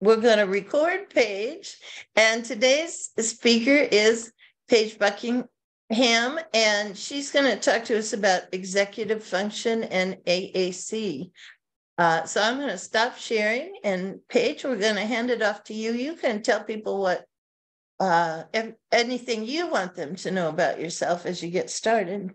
we're going to record Paige, and today's speaker is Paige Buckingham, and she's going to talk to us about executive function and AAC. Uh, so I'm going to stop sharing, and Paige, we're going to hand it off to you. You can tell people what uh, anything you want them to know about yourself as you get started.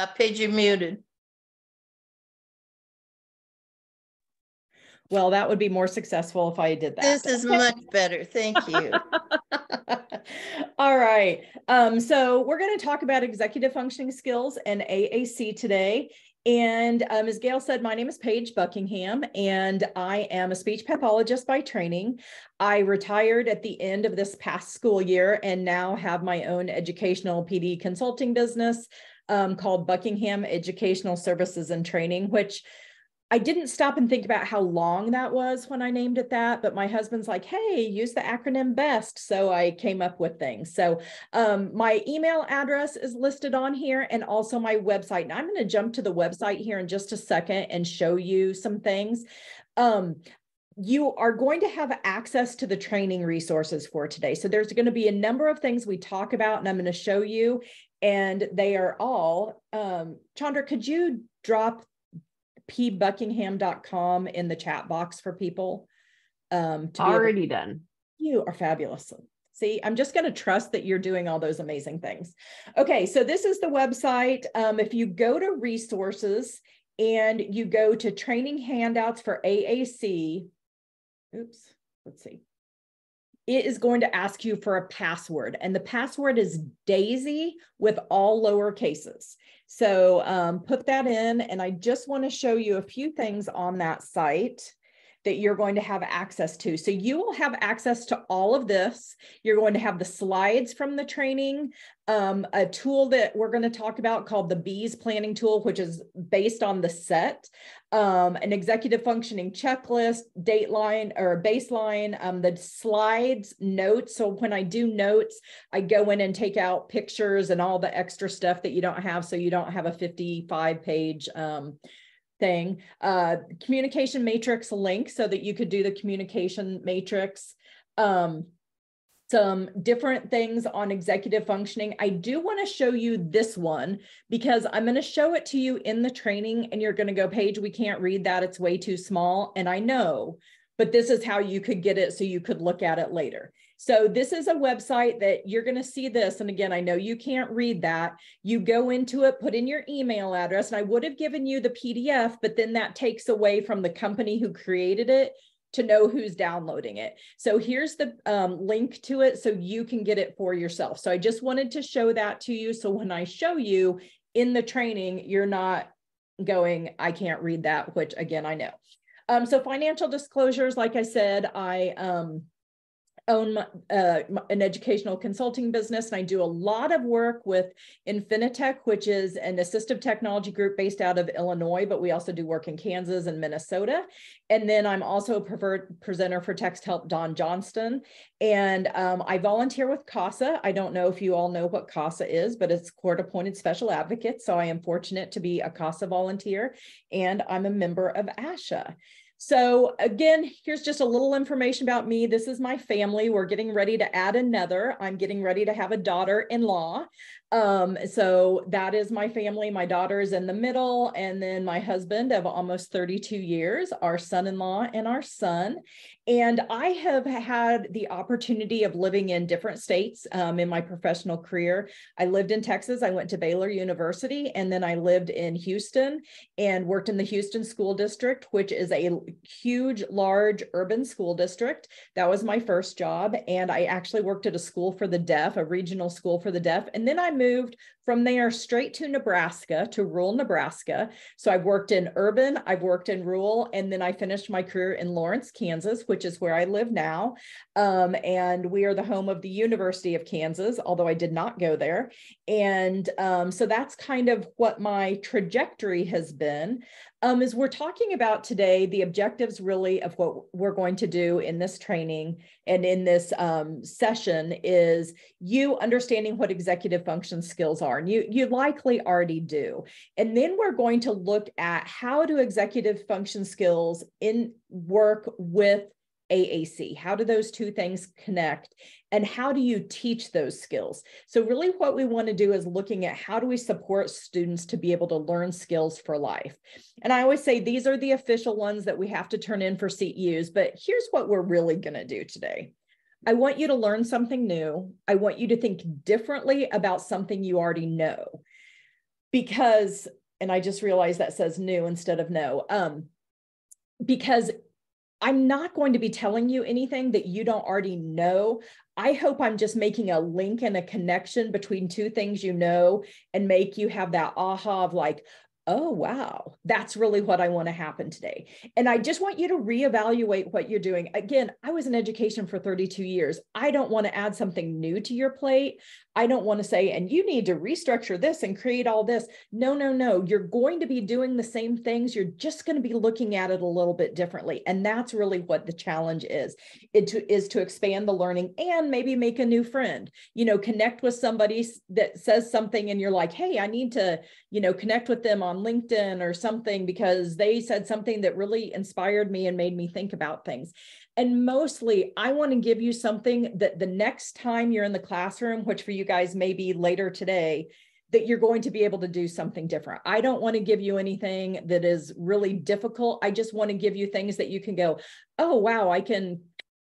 Uh, Paige, you're muted. Well, that would be more successful if I did that. This is much better. Thank you. All right. Um, so we're going to talk about executive functioning skills and AAC today. And um, as Gail said, my name is Paige Buckingham, and I am a speech pathologist by training. I retired at the end of this past school year and now have my own educational PD consulting business um, called Buckingham Educational Services and Training, which I didn't stop and think about how long that was when I named it that, but my husband's like, hey, use the acronym BEST. So I came up with things. So um, my email address is listed on here and also my website. And I'm going to jump to the website here in just a second and show you some things. Um, you are going to have access to the training resources for today. So there's going to be a number of things we talk about, and I'm going to show you and they are all um, chandra could you drop pbuckingham.com in the chat box for people um to already to, done. You are fabulous. See i'm just going to trust that you're doing all those amazing things. Okay so this is the website. Um, if you go to resources and you go to training handouts for aac oops let's see it is going to ask you for a password and the password is daisy with all lower cases. So um, put that in and i just want to show you a few things on that site that you're going to have access to. So you will have access to all of this. You're going to have the slides from the training, um, a tool that we're going to talk about called the B's planning tool, which is based on the SETT, um, an executive functioning checklist, dateline or baseline, um, the slides, notes. So when I do notes, I go in and take out pictures and all the extra stuff that you don't have. So you don't have a 55 page um, thing. Uh, communication matrix link so that you could do the communication matrix. Um, some different things on executive functioning. I do want to show you this one because I'm going to show it to you in the training and you're going to go, Paige, we can't read that. It's way too small. And I know, but this is how you could get it so you could look at it later. So this is a website that you're going to see this. And again, I know you can't read that. You go into it, put in your email address, and I would have given you the PDF, but then that takes away from the company who created it to know who's downloading it. So here's the um, link to it so you can get it for yourself. So I just wanted to show that to you. So when I show you in the training, you're not going, I can't read that, which again, I know. Um, so financial disclosures, like I said, I um, own uh, an educational consulting business and I do a lot of work with Infinitec, which is an assistive technology group based out of Illinois, but we also do work in Kansas and Minnesota. And then I'm also a preferred presenter for Texthelp Don Johnston. And um, I volunteer with CASA. I don't know if you all know what CASA is, but it's court appointed special advocate. So I am fortunate to be a CASA volunteer and I'm a member of ASHA. So again, here's just a little information about me. This is my family. We're getting ready to add another. I'm getting ready to have a daughter-in-law. Um, so that is my family. My daughter is in the middle, and then my husband of almost 32 years, our son-in-law and our son. And I have had the opportunity of living in different states um, in my professional career. I lived in Texas. I went to Baylor University, and then I lived in Houston and worked in the Houston School District, which is a huge, large urban school district. That was my first job. And I actually worked at a school for the deaf, a regional school for the deaf. And then I moved from there straight to Nebraska, to rural Nebraska. So I've worked in urban, I've worked in rural, and then I finished my career in Lawrence, Kansas, which is where I live now. Um, and we are the home of the University of Kansas, although I did not go there. And um, so that's kind of what my trajectory has been. Um, we're talking about today the objectives really of what we're going to do in this training and in this um, session is you understanding what executive function skills are and you you likely already do. And then we're going to look at how do executive function skills in work with AAC? How do those two things connect? And how do you teach those skills? So, really, what we want to do is looking at how do we support students to be able to learn skills for life. And I always say these are the official ones that we have to turn in for CEUs, but here's what we're really going to do today. I want you to learn something new. I want you to think differently about something you already know. Because, and I just realized that says new instead of no. Um, because I'm not going to be telling you anything that you don't already know. I hope I'm just making a link and a connection between two things you know and make you have that aha of like, oh, wow, that's really what I want to happen today. And I just want you to reevaluate what you're doing. Again, I was in education for 32 years. I don't want to add something new to your plate. I don't want to say, and you need to restructure this and create all this. No, no, no. You're going to be doing the same things. You're just going to be looking at it a little bit differently. And that's really what the challenge is. It to, is to expand the learning and maybe make a new friend, you know, connect with somebody that says something and you're like, hey, I need to, you know, connect with them on LinkedIn or something because they said something that really inspired me and made me think about things. And mostly, I want to give you something that the next time you're in the classroom, which for you guys may be later today, that you're going to be able to do something different. I don't want to give you anything that is really difficult. I just want to give you things that you can go, oh, wow, I can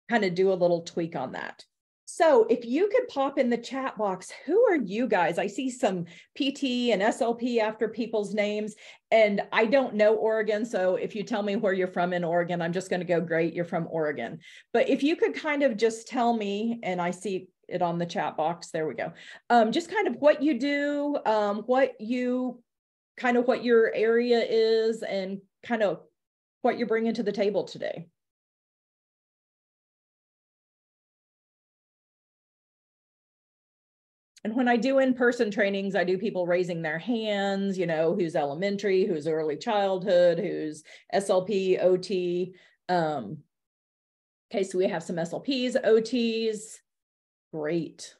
kind of do a little tweak on that. So if you could pop in the chat box, who are you guys? I see some PT and SLP after people's names, and I don't know Oregon. So if you tell me where you're from in Oregon, I'm just going to go, great, you're from Oregon. But if you could kind of just tell me, and I see it on the chat box, there we go, um, just kind of what you do, um, what you kind of what your area is, and kind of what you're bringing to the table today. And when I do in-person trainings, I do people raising their hands, you know, who's elementary, who's early childhood, who's SLP, OT. Um, okay, so we have some SLPs, OTs. Great.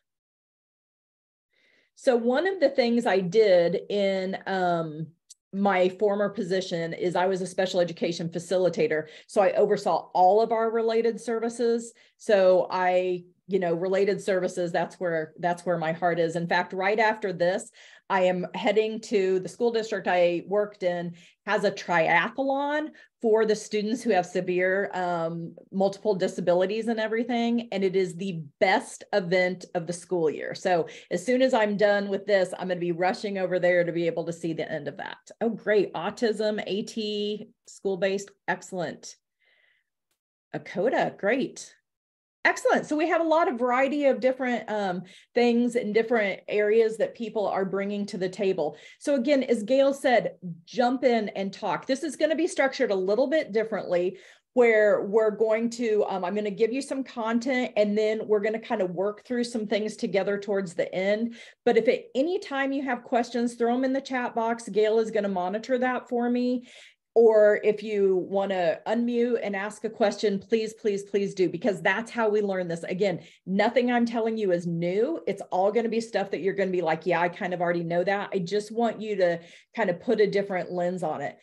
So one of the things I did in um, my former position is I was a special education facilitator. So I oversaw all of our related services. So I you know related services that's where that's where my heart is. In fact right after this i am heading to the school district i worked in has a triathlon for the students who have severe um, multiple disabilities and everything and it is the best event of the school year. So as soon as i'm done with this i'm going to be rushing over there to be able to see the end of that. Oh great. Autism at school based excellent. ACOTA, great. Excellent. So we have a lot of variety of different um, things and different areas that people are bringing to the table. So again, as Gail said, jump in and talk. This is going to be structured a little bit differently where we're going to, um, I'm going to give you some content and then we're going to kind of work through some things together towards the end. But if at any time you have questions, throw them in the chat box. Gail is going to monitor that for me or if you want to unmute and ask a question, please, please, please do, because that's how we learn this. Again, nothing I'm telling you is new. It's all going to be stuff that you're going to be like, yeah, I kind of already know that. I just want you to kind of put a different lens on it.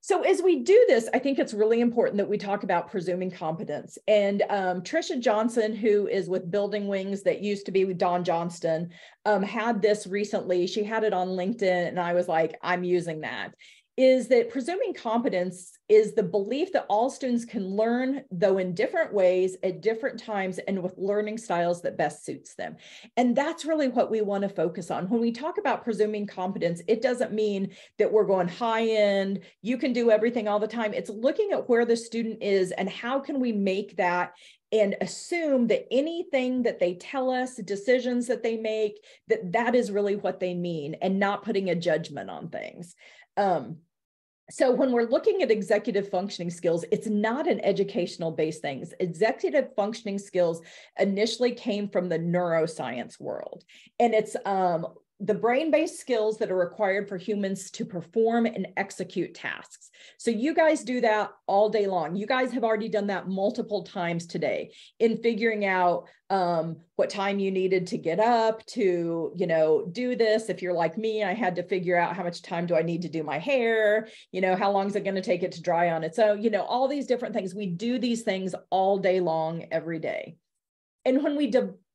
So as we do this, I think it's really important that we talk about presuming competence. And um, Trisha Johnson, who is with Building Wings, that used to be with Don Johnston, um, had this recently. She had it on LinkedIn, and I was like, I'm using that is that presuming competence is the belief that all students can learn, though in different ways at different times and with learning styles that best suits them. And that's really what we want to focus on. When we talk about presuming competence, it doesn't mean that we're going high end, you can do everything all the time. It's looking at where the student is and how can we make that and assume that anything that they tell us decisions that they make that that is really what they mean and not putting a judgment on things um, so when we're looking at executive functioning skills it's not an educational based thing. Executive functioning skills initially came from the neuroscience world. And it's um, the brain-based skills that are required for humans to perform and execute tasks. So you guys do that all day long. You guys have already done that multiple times today in figuring out um, what time you needed to get up to, you know, do this. If you're like me, I had to figure out how much time do I need to do my hair, you know, how long is it going to take it to dry on its own, you know, all these different things. We do these things all day long, every day. And when we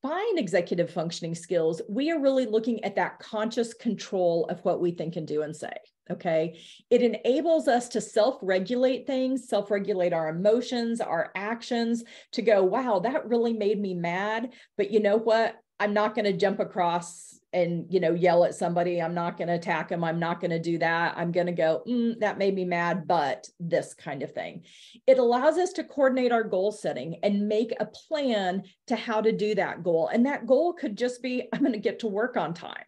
define executive functioning skills, we are really looking at that conscious control of what we think and do and say. Okay. It enables us to self regulate things, self regulate our emotions, our actions, to go, wow, that really made me mad. But you know what? I'm not going to jump across and you know yell at somebody i'm not going to attack them i'm not going to do that i'm going to go mm, that made me mad but this kind of thing it allows us to coordinate our goal setting and make a plan to how to do that goal and that goal could just be i'm going to get to work on time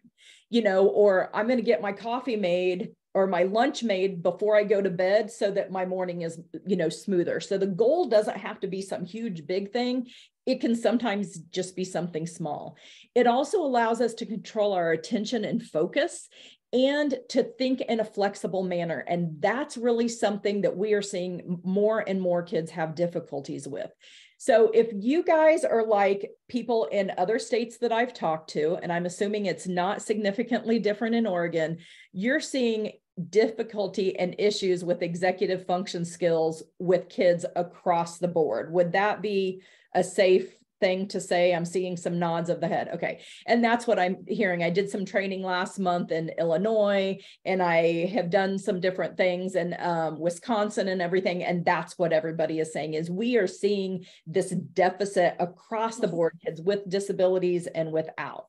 you know or i'm going to get my coffee made or my lunch made before I go to bed so that my morning is, you know, smoother. So the goal doesn't have to be some huge big thing. It can sometimes just be something small. It also allows us to control our attention and focus and to think in a flexible manner. And that's really something that we are seeing more and more kids have difficulties with. So if you guys are like people in other states that I've talked to, and I'm assuming it's not significantly different in Oregon, you're seeing difficulty and issues with executive function skills with kids across the board. Would that be a safe thing to say? I'm seeing some nods of the head. Okay. And that's what I'm hearing. I did some training last month in Illinois and I have done some different things in um, Wisconsin and everything. And that's what everybody is saying is we are seeing this deficit across the board, kids with disabilities and without.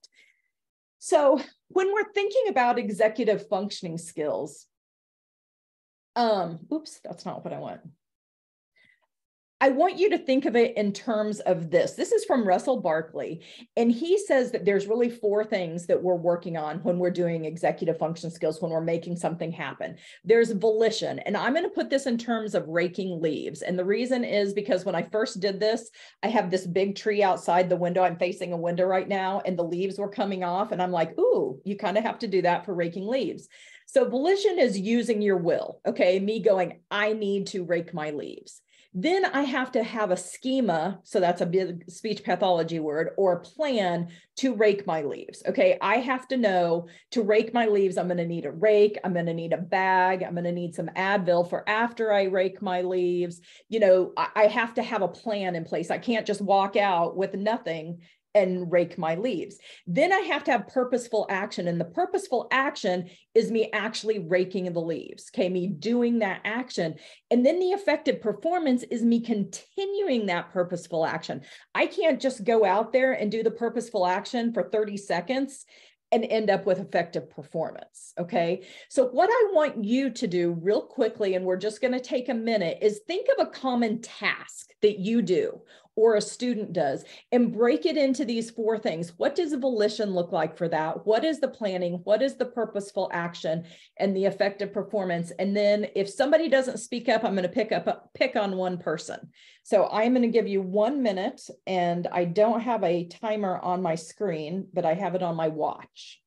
So when we're thinking about executive functioning skills, um, oops, that's not what I want. I want you to think of it in terms of this. This is from Russell Barkley, and he says that there's really four things that we're working on when we're doing executive function skills, when we're making something happen. There's volition, and I'm going to put this in terms of raking leaves. And the reason is because when I first did this, I have this big tree outside the window. I'm facing a window right now, and the leaves were coming off. And I'm like, ooh, you kind of have to do that for raking leaves. So volition is using your will. Okay. Me going, I need to rake my leaves. Then I have to have a schema. So that's a big speech pathology word or plan to rake my leaves. Okay. I have to know to rake my leaves, I'm going to need a rake. I'm going to need a bag. I'm going to need some Advil for after I rake my leaves. You know, I have to have a plan in place. I can't just walk out with nothing and rake my leaves. Then I have to have purposeful action. And the purposeful action is me actually raking the leaves. Okay. Me doing that action. And then the effective performance is me continuing that purposeful action. I can't just go out there and do the purposeful action for 30 seconds and end up with effective performance. Okay. So, what I want you to do real quickly, and we're just going to take a minute, is think of a common task that you do or a student does and break it into these four things. What does a volition look like for that? What is the planning? What is the purposeful action and the effective performance? And then if somebody doesn't speak up, I'm going to pick up pick on one person. So I'm going to give you one minute and I don't have a timer on my screen, but I have it on my watch.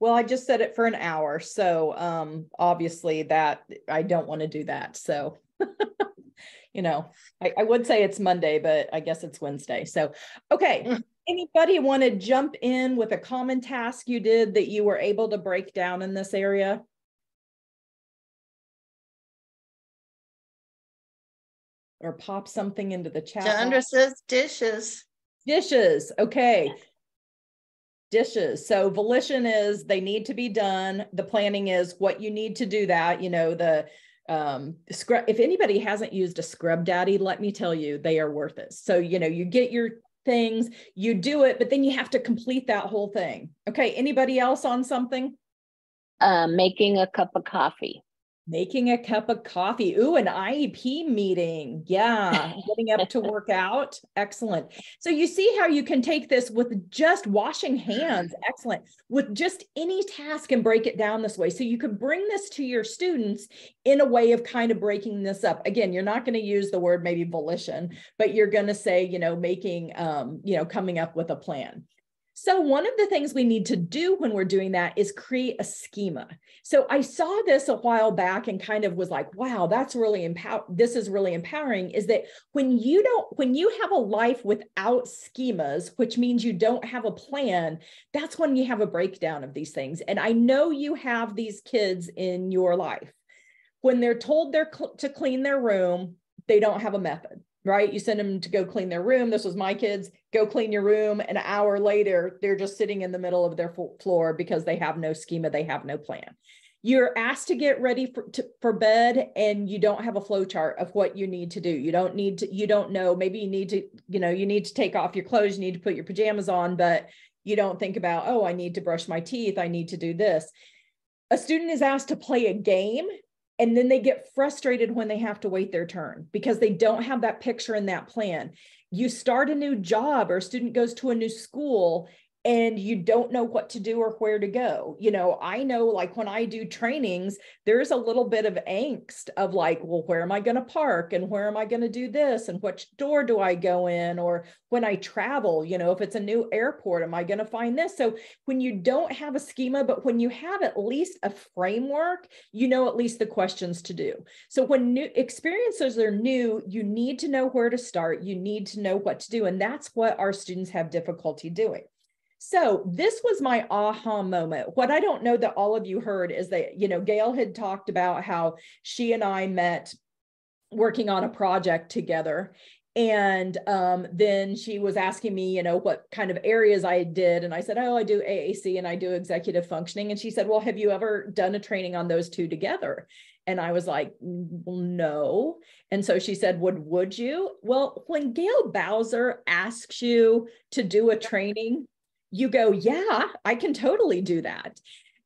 Well, I just said it for an hour. So um, obviously that I don't want to do that. So, you know, I, I, would say it's Monday, but I guess it's Wednesday. So, okay. Mm. Anybody want to jump in with a common task you did that you were able to break down in this area? Or pop something into the chat. Chandra says dishes. Dishes. Okay. Dishes. So volition is they need to be done. The planning is what you need to do that. You know, the um scrub if anybody hasn't used a scrub daddy, let me tell you, they are worth it. So, you know, you get your things, you do it, but then you have to complete that whole thing. Okay. Anybody else on something? Uh, making a cup of coffee. Making a cup of coffee. Ooh, an IEP meeting. Yeah. Getting up to work out. Excellent. So you see how you can take this with just washing hands. Excellent. With just any task and break it down this way. So you can bring this to your students in a way of kind of breaking this up. Again, you're not going to use the word maybe volition, but you're going to say, you know, making, um, you know, coming up with a plan. So one of the things we need to do when we're doing that is create a schema. So I saw this a while back and kind of was like, wow, that's really empower this is really empowering is that when you don't when you have a life without schemas, which means you don't have a plan, that's when you have a breakdown of these things. And I know you have these kids in your life. When they're told they're cl- to clean their room, they don't have a method right? You send them to go clean their room. This was my kids. Go clean your room. An hour later, they're just sitting in the middle of their floor because they have no schema, they have no plan. You're asked to get ready for, to, for bed and you don't have a flow chart of what you need to do. You don't need to, you don't know, maybe you need to, you know, you need to take off your clothes, you need to put your pajamas on, but you don't think about, oh, I need to brush my teeth, I need to do this. A student is asked to play a game and then they get frustrated when they have to wait their turn because they don't have that picture and that plan. You start a new job or a student goes to a new school and you don't know what to do or where to go. You know, I know like when I do trainings, there's a little bit of angst of like, well, where am I going to park and where am I going to do this and which door do I go in? Or when I travel, you know, if it's a new airport, am I going to find this? So when you don't have a schema, but when you have at least a framework, you know at least the questions to do. So when new experiences are new, you need to know where to start, you need to know what to do. And that's what our students have difficulty doing. So this was my aha moment. What I don't know that all of you heard is that, you know, Gail had talked about how she and I met working on a project together. And um, then she was asking me, you know, what kind of areas I did. And I said, oh, I do AAC and I do executive functioning. And she said, well, have you ever done a training on those two together? And I was like, well, no. And so she said, would, would you? Well, when Gail Bowser asks you to do a training you go, yeah, I can totally do that.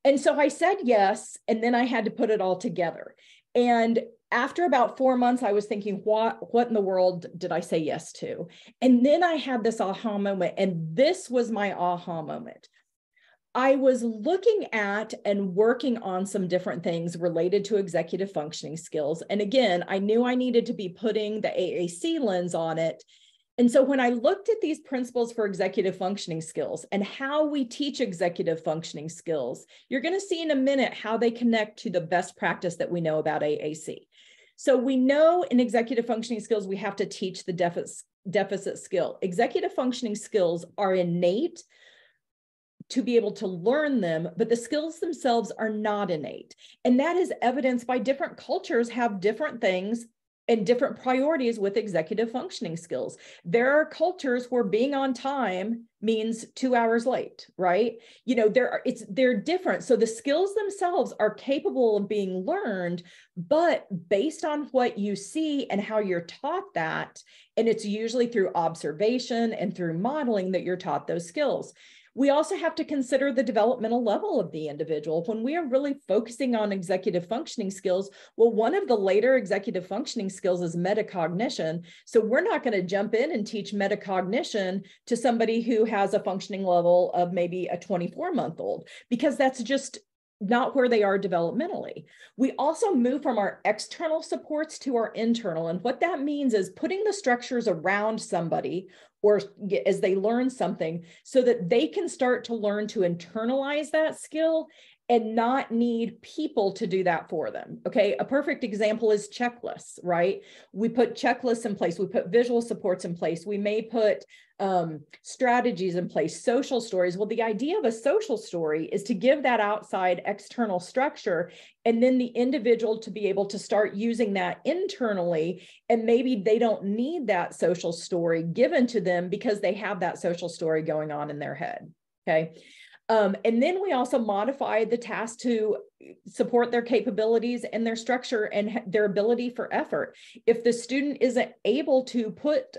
And so I said yes. And then I had to put it all together. And after about four months, I was thinking, what, what in the world did I say yes to? And then I had this aha moment. And this was my aha moment. I was looking at and working on some different things related to executive functioning skills. And again, I knew I needed to be putting the AAC lens on it and so when I looked at these principles for executive functioning skills and how we teach executive functioning skills, you're going to see in a minute how they connect to the best practice that we know about AAC. So we know in executive functioning skills, we have to teach the deficit, deficit skill. Executive functioning skills are innate to be able to learn them, but the skills themselves are not innate. And that is evidenced by different cultures have different things and different priorities with executive functioning skills. There are cultures where being on time means 2 hours late, right? You know, there are it's they're different. So the skills themselves are capable of being learned, but based on what you see and how you're taught that, and it's usually through observation and through modeling that you're taught those skills. We also have to consider the developmental level of the individual. When we are really focusing on executive functioning skills, well, one of the later executive functioning skills is metacognition. So we're not going to jump in and teach metacognition to somebody who has a functioning level of maybe a 24 month old, because that's just not where they are developmentally. We also move from our external supports to our internal. And what that means is putting the structures around somebody or as they learn something so that they can start to learn to internalize that skill and not need people to do that for them. Okay. A perfect example is checklists, right? We put checklists in place, we put visual supports in place, we may put um, strategies in place, social stories. Well, the idea of a social story is to give that outside external structure and then the individual to be able to start using that internally. And maybe they don't need that social story given to them because they have that social story going on in their head. Okay. Um, and then we also modify the task to support their capabilities and their structure and their ability for effort. If the student isn't able to put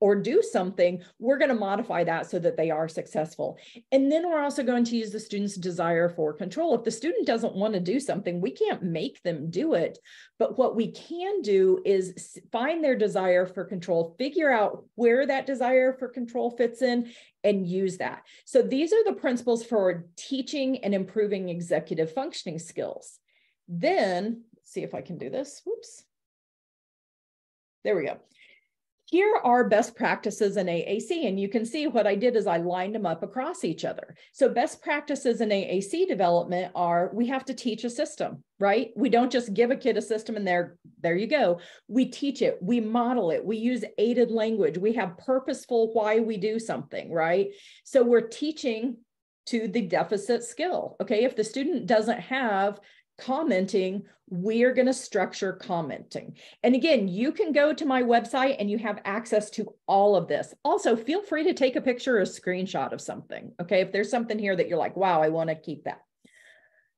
or do something, we're going to modify that so that they are successful. And then we're also going to use the student's desire for control. If the student doesn't want to do something, we can't make them do it. But what we can do is find their desire for control, figure out where that desire for control fits in, and use that. So these are the principles for teaching and improving executive functioning skills. Then, see if I can do this. Whoops. There we go here are best practices in AAC. And you can see what I did is I lined them up across each other. So best practices in AAC development are we have to teach a system, right? We don't just give a kid a system and there, there you go. We teach it, we model it, we use aided language, we have purposeful why we do something, right? So we're teaching to the deficit skill. Okay. If the student doesn't have commenting, we're going to structure commenting. And again, you can go to my website and you have access to all of this. Also, feel free to take a picture or a screenshot of something. Okay. If there's something here that you're like, wow, I want to keep that.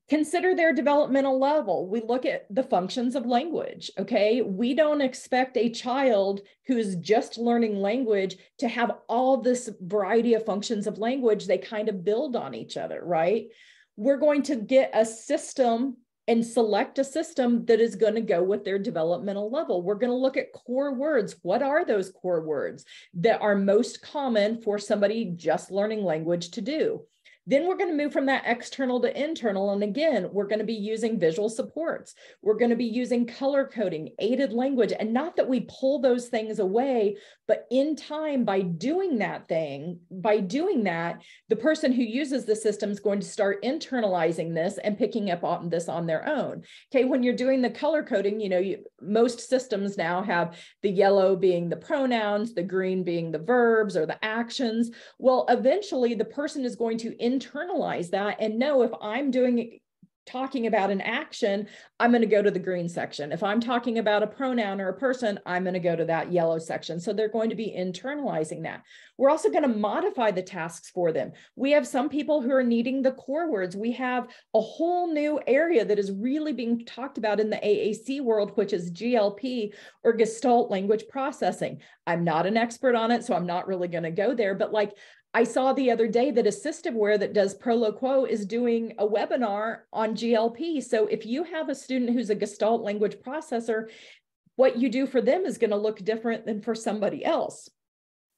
Consider their developmental level. We look at the functions of language. Okay. We don't expect a child who's just learning language to have all this variety of functions of language. They kind of build on each other, right? We're going to get a system and select a system that is going to go with their developmental level. We're going to look at core words. What are those core words that are most common for somebody just learning language to do? Then we're going to move from that external to internal. And again, we're going to be using visual supports. We're going to be using color coding, aided language, and not that we pull those things away, but in time, by doing that thing, by doing that, the person who uses the system is going to start internalizing this and picking up on this on their own. Okay, when you're doing the color coding, you know, you, most systems now have the yellow being the pronouns, the green being the verbs or the actions. Well, eventually the person is going to in internalize that and know if I'm doing talking about an action, I'm going to go to the green section. If I'm talking about a pronoun or a person, I'm going to go to that yellow section. So they're going to be internalizing that. We're also going to modify the tasks for them. We have some people who are needing the core words. We have a whole new area that is really being talked about in the AAC world, which is GLP or Gestalt language processing. I'm not an expert on it, so I'm not really going to go there, but like I saw the other day that Assistiveware that does Proloquo is doing a webinar on GLP. So if you have a student who's a Gestalt language processor, what you do for them is going to look different than for somebody else.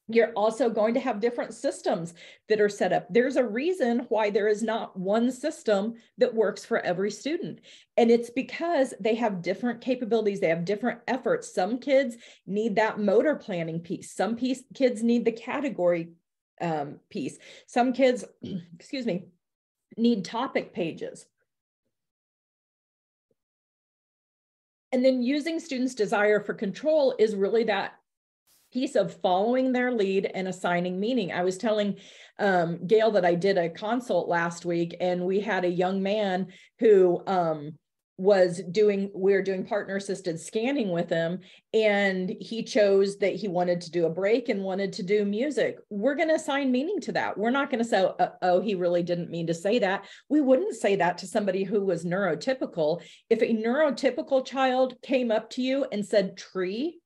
You're also going to have different systems that are set up. There's a reason why there is not one system that works for every student. And it's because they have different capabilities, they have different efforts. Some kids need that motor planning piece, some piece, kids need the category um, piece. Some kids, excuse me, need topic pages. And then using students' desire for control is really that piece of following their lead and assigning meaning. I was telling um, Gail that I did a consult last week, and we had a young man who um, was doing we are doing partner assisted scanning with him and he chose that he wanted to do a break and wanted to do music we're going to assign meaning to that we're not going to say uh, oh he really didn't mean to say that we wouldn't say that to somebody who was neurotypical if a neurotypical child came up to you and said tree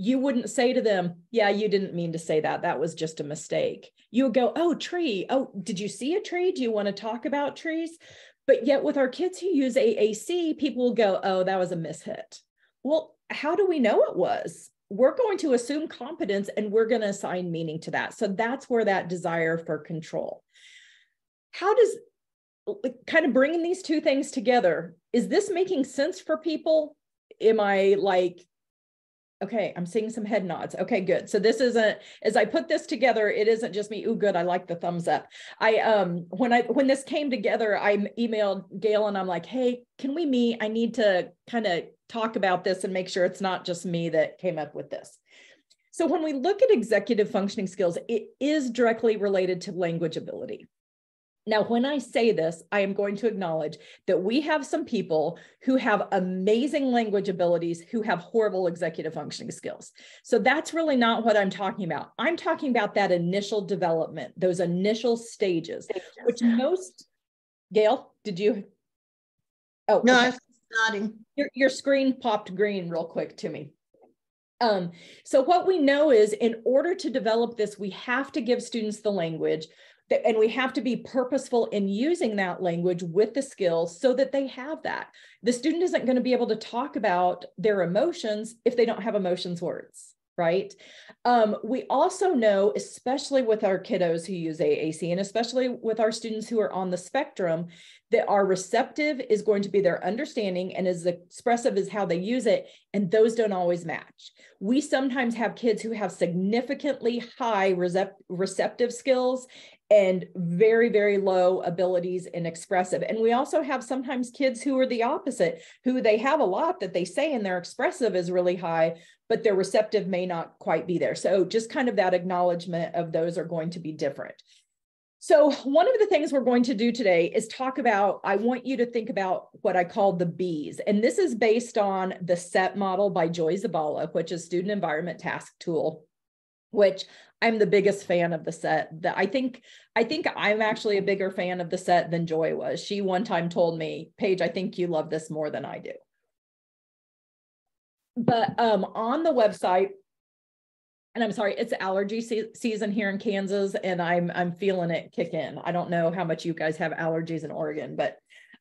you wouldn't say to them, Yeah, you didn't mean to say that. That was just a mistake. You would go, Oh, tree. Oh, did you see a tree? Do you want to talk about trees? But yet, with our kids who use AAC, people will go, oh, that was a mishit. Well, how do we know it was? We're going to assume competence and we're going to assign meaning to that. So that's where that desire for control. How does kind of bringing these two things together, is this making sense for people? Am I like Okay, I'm seeing some head nods. Okay, good. So this isn't as I put this together, it isn't just me. Oh, good. I like the thumbs up. I um when I when this came together, I emailed Gail and I'm like, hey, can we meet? I need to kind of talk about this and make sure it's not just me that came up with this. So when we look at executive functioning skills, it is directly related to language ability. Now, when I say this, I am going to acknowledge that we have some people who have amazing language abilities who have horrible executive functioning skills. So that's really not what I'm talking about. I'm talking about that initial development, those initial stages, which most, Gail, did you? Oh, no, okay. I was nodding. Your, your screen popped green real quick to me. Um, so what we know is in order to develop this, we have to give students the language and we have to be purposeful in using that language with the skills so that they have that. The student isn't going to be able to talk about their emotions if they don't have emotions words, right? Um, we also know, especially with our kiddos who use AAC and especially with our students who are on the spectrum, that our receptive is going to be their understanding and as expressive as how they use it. And those don't always match. We sometimes have kids who have significantly high receptive skills and very, very low abilities in expressive. And we also have sometimes kids who are the opposite, who they have a lot that they say and their expressive is really high, but their receptive may not quite be there. So just kind of that acknowledgement of those are going to be different. So one of the things we're going to do today is talk about, I want you to think about what I call the B's. And this is based on the SETT model by Joy Zabala, which is Student Environment Task Tool, which I'm the biggest fan of the SETT. That I think I think I'm actually a bigger fan of the SETT than Joy was. She one time told me, Paige, I think you love this more than I do. But um, on the website, and I'm sorry, it's allergy se- season here in Kansas, and I'm I'm feeling it kick in. I don't know how much you guys have allergies in Oregon, but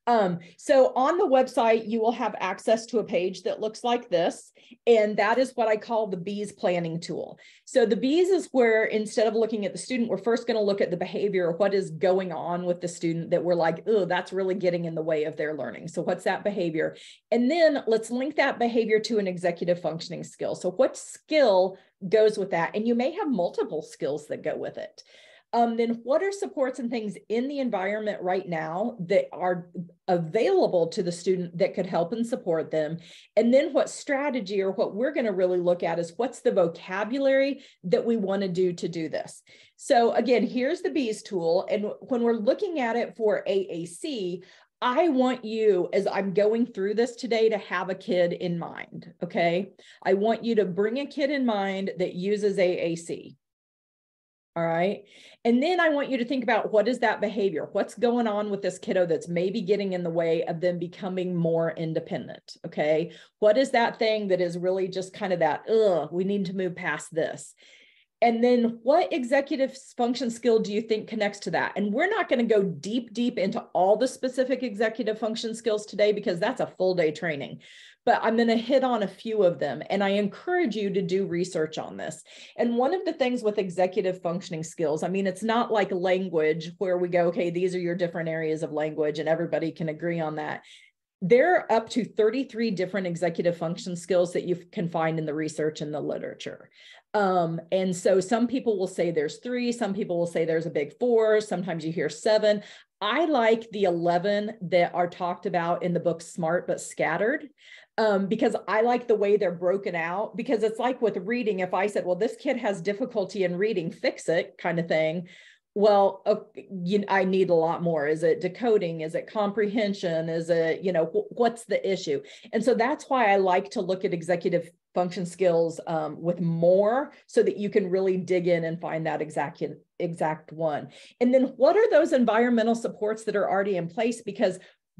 um, so on the website, you will have access to a page that looks like this. And that is what I call the B's planning tool. So the B's is where instead of looking at the student, we're first going to look at the behavior, what is going on with the student that we're like, oh, that's really getting in the way of their learning. So what's that behavior? And then let's link that behavior to an executive functioning skill. So what skill goes with that? And you may have multiple skills that go with it um, then what are supports and things in the environment right now that are available to the student that could help and support them? And then what strategy or what we're going to really look at is what's the vocabulary that we want to do to do this? So again, here's the B's tool. And when we're looking at it for AAC, I want you, as I'm going through this today, to have a kid in mind. Okay. I want you to bring a kid in mind that uses AAC. All right. And then I want you to think about what is that behavior? What's going on with this kiddo that's maybe getting in the way of them becoming more independent? Okay. What is that thing that is really just kind of that, ugh, we need to move past this? And then what executive function skill do you think connects to that? And we're not going to go deep, deep into all the specific executive function skills today because that's a full day training but I'm going to hit on a few of them. And I encourage you to do research on this. And one of the things with executive functioning skills, I mean, it's not like language where we go, okay, these are your different areas of language and everybody can agree on that. There are up to 33 different executive function skills that you can find in the research and the literature. Um, and so some people will say there's three, some people will say there's a big four, sometimes you hear seven. I like the 11 that are talked about in the book Smart but Scattered um, because I like the way they're broken out. Because it's like with reading, if I said, well, this kid has difficulty in reading, fix it kind of thing. Well, uh, you, I need a lot more. Is it decoding? Is it comprehension? Is it, you know, what's the issue? And so that's why I like to look at executive function skills um, with more so that you can really dig in and find that exact exact one. And then what are those environmental supports that are already in place? Because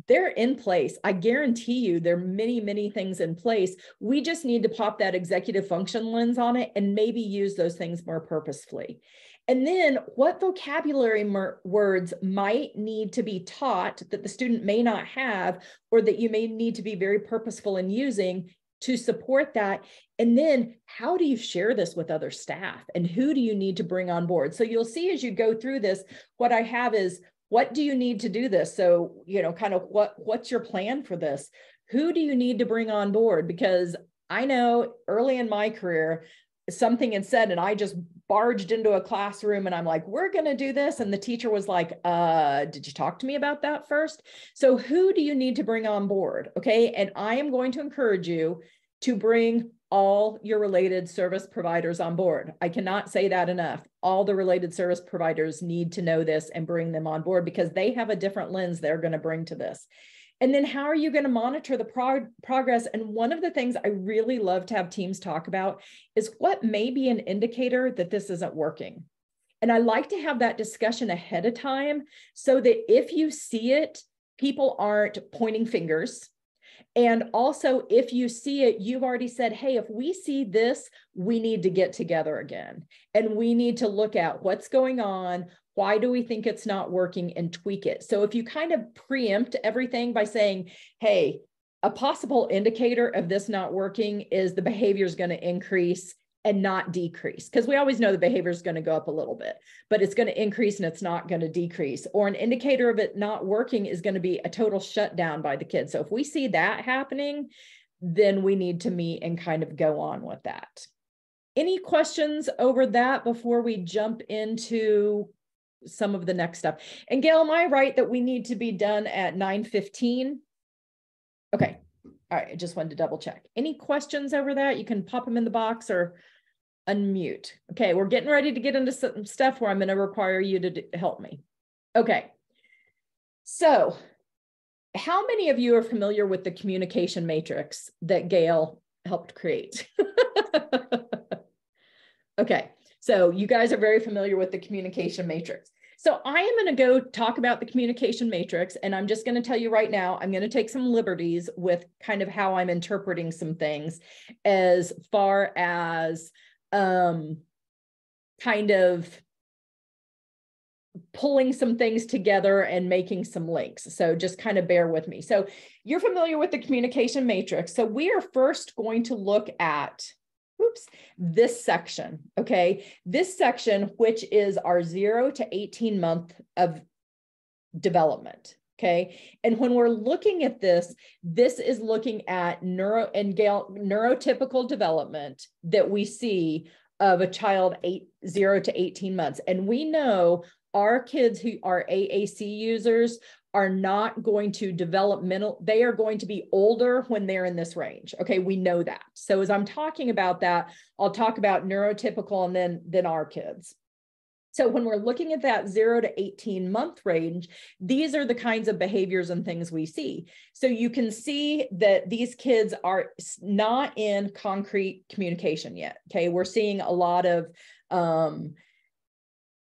they're in place. I guarantee you there are many, many things in place. We just need to pop that executive function lens on it and maybe use those things more purposefully. And then what vocabulary words might need to be taught that the student may not have, or that you may need to be very purposeful in using to support that. And then how do you share this with other staff and who do you need to bring on board? So you'll see as you go through this, what I have is what do you need to do this? So you know kind of what what's your plan for this? Who do you need to bring on board? Because i know early in my career something had said and i just barged into a classroom and i'm like we're going to do this. And the teacher was like uh did you talk to me about that first? So who do you need to bring on board? Okay? And i am going to encourage you to bring all your related service providers on board. I cannot say that enough. All the related service providers need to know this and bring them on board because they have a different lens they're going to bring to this. And then how are you going to monitor the prog- progress? And one of the things I really love to have teams talk about is what may be an indicator that this isn't working. And I like to have that discussion ahead of time so that if you see it, people aren't pointing fingers and also, if you see it, you've already said, hey, if we see this, we need to get together again. And we need to look at what's going on. Why do we think it's not working and tweak it? So if you kind of preempt everything by saying, hey, a possible indicator of this not working is the behavior is going to increase and not decrease because we always know the behavior is going to go up a little bit but it's going to increase and it's not going to decrease or an indicator of it not working is going to be a total shutdown by the kids. So if we see that happening then we need to meet and kind of go on with that. Any questions over that before we jump into some of the next stuff? And gail am i right that we need to be done at 9 15 okay. All right, I just wanted to double check. Any questions over that? You can pop them in the box or unmute. Okay, we're getting ready to get into some stuff where I'm going to require you to help me. Okay, so how many of you are familiar with the communication matrix that Gail helped create? okay, so you guys are very familiar with the communication matrix. So I am going to go talk about the communication matrix, and I'm just going to tell you right now, I'm going to take some liberties with kind of how I'm interpreting some things as far as um, kind of pulling some things together and making some links. So just kind of bear with me. So you're familiar with the communication matrix. So we are first going to look at, oops, this section, okay? This section, which is our zero to 18 month of development, okay? And when we're looking at this, this is looking at neuro and Gail, neurotypical development that we see of a child eight, zero to 18 months. And we know our kids who are AAC users are not going to develop mental, they are going to be older when they're in this range. Okay, we know that. So as I'm talking about that, I'll talk about neurotypical and then, then our kids. So when we're looking at that zero to 18 month range, these are the kinds of behaviors and things we see. So you can see that these kids are not in concrete communication yet. Okay. We're seeing a lot of um,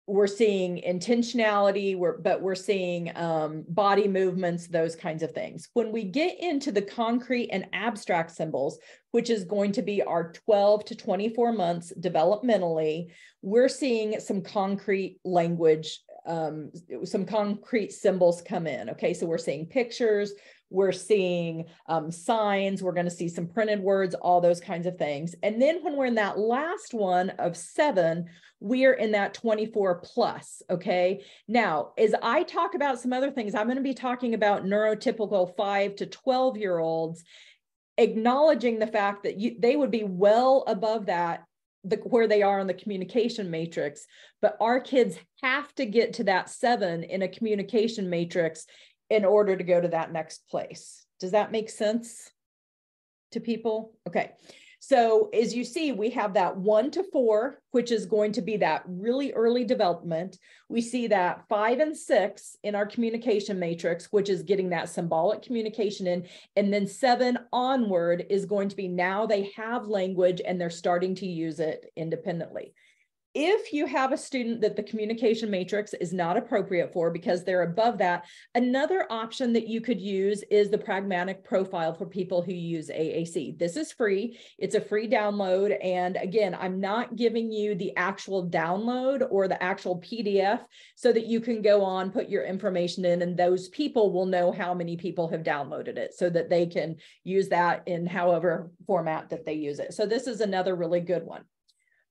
we're seeing intentionality we're, but we're seeing um, body movements those kinds of things. When we get into the concrete and abstract symbols which is going to be our 12 to 24 months developmentally we're seeing some concrete language um, some concrete symbols come in okay? So we're seeing pictures we're seeing um, signs, we're going to see some printed words, all those kinds of things. And then when we're in that last one of seven, we're in that 24 plus. Okay. Now, as I talk about some other things, I'm going to be talking about neurotypical five to 12 year olds, acknowledging the fact that you, they would be well above that the, where they are on the communication matrix, but our kids have to get to that seven in a communication matrix in order to go to that next place. Does that make sense to people? Okay. So as you see, we have that one to four, which is going to be that really early development. We see that five and six in our communication matrix, which is getting that symbolic communication in. And then seven onward is going to be now they have language and they're starting to use it independently. If you have a student that the communication matrix is not appropriate for because they're above that, another option that you could use is the pragmatic profile for people who use AAC. This is free. It's a free download. And again, I'm not giving you the actual download or the actual PDF so that you can go on, put your information in, and those people will know how many people have downloaded it so that they can use that in however format that they use it. So this is another really good one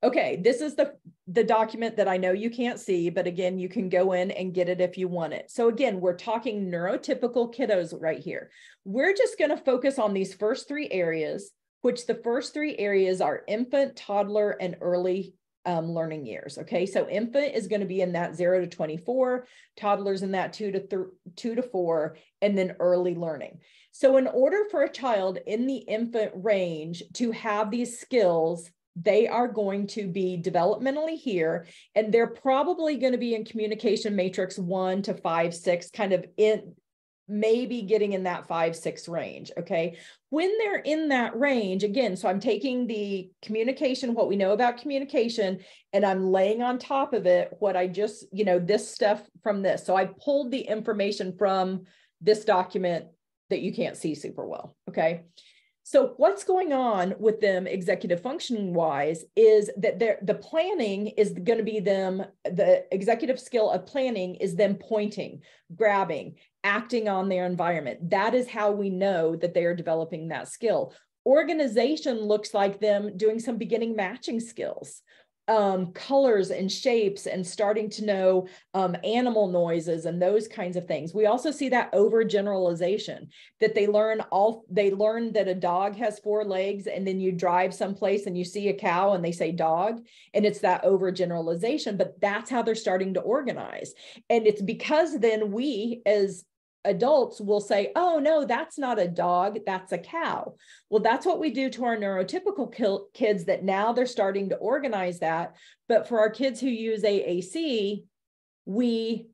okay, this is the, the document that I know you can't see, but again, you can go in and get it if you want it. So again, we're talking neurotypical kiddos right here. We're just gonna focus on these first three areas, which the first three areas are infant, toddler, and early um, learning years. Okay, so infant is going to be in that zero to 24, toddlers in that two to th two to four, and then early learning. So, in order for a child in the infant range to have these skills, they are going to be developmentally here, and they're probably going to be in communication matrix one to five, six, kind of in maybe getting in that five, six range. Okay. When they're in that range, again, so I'm taking the communication, what we know about communication, and I'm laying on top of it what I just, you know, this stuff from this. So I pulled the information from this document that you can't see super well. Okay. So what's going on with them executive functioning wise is that the planning is going to be them, the executive skill of planning is them pointing, grabbing, acting on their environment. That is how we know that they are developing that skill. Organization looks like them doing some beginning matching skills um, colors and shapes and starting to know um, animal noises and those kinds of things. We also see that overgeneralization that they learn all they learn that a dog has four legs and then you drive someplace and you see a cow and they say dog and it's that overgeneralization but that's how they're starting to organize and it's because then we as adults will say, oh, no, that's not a dog, that's a cow. Well, that's what we do to our neurotypical kids that now they're starting to organize that. But for our kids who use AAC, we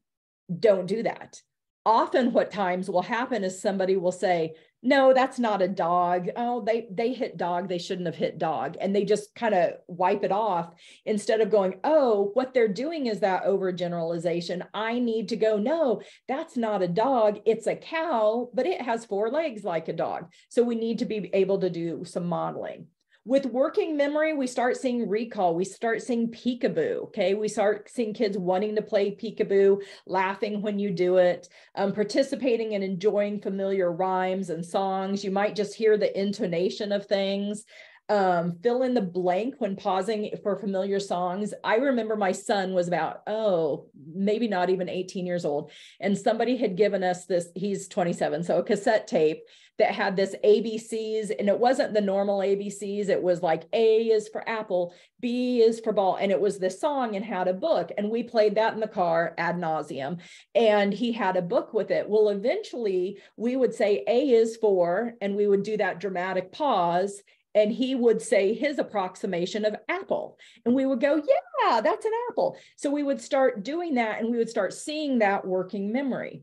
don't do that. Often, what times will happen is somebody will say, no that's not a dog. Oh they they hit dog they shouldn't have hit dog and they just kind of wipe it off instead of going oh what they're doing is that overgeneralization. I need to go no that's not a dog. It's a cow but it has four legs like a dog. So we need to be able to do some modeling with working memory, we start seeing recall. We start seeing peekaboo. Okay. We start seeing kids wanting to play peekaboo, laughing when you do it, um, participating and enjoying familiar rhymes and songs. You might just hear the intonation of things. Um, fill in the blank when pausing for familiar songs. I remember my son was about, oh, maybe not even 18 years old. And somebody had given us this, he's 27, so a cassette tape that had this ABCs, and it wasn't the normal ABCs. It was like A is for apple, B is for ball, and it was this song and had a book. And we played that in the car ad nauseum. And he had a book with it. Well, eventually we would say A is for, and we would do that dramatic pause and he would say his approximation of apple and we would go yeah that's an apple so we would start doing that and we would start seeing that working memory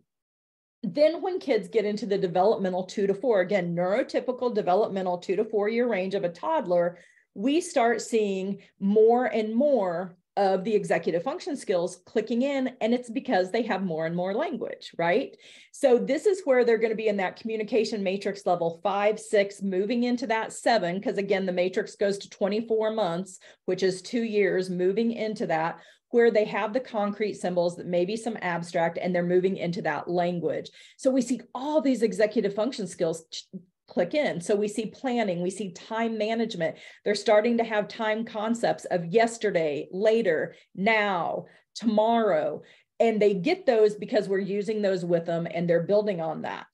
then when kids get into the developmental two to four, again, neurotypical developmental two to four year range of a toddler, we start seeing more and more of the executive function skills clicking in and it's because they have more and more language right? So this is where they're going to be in that communication matrix level five six moving into that seven because again the matrix goes to 24 months which is two years moving into that where they have the concrete symbols that maybe some abstract and they're moving into that language. So we see all these executive function skills click in. So we see planning, we see time management. They're starting to have time concepts of yesterday, later, now, tomorrow. And they get those because we're using those with them and they're building on that.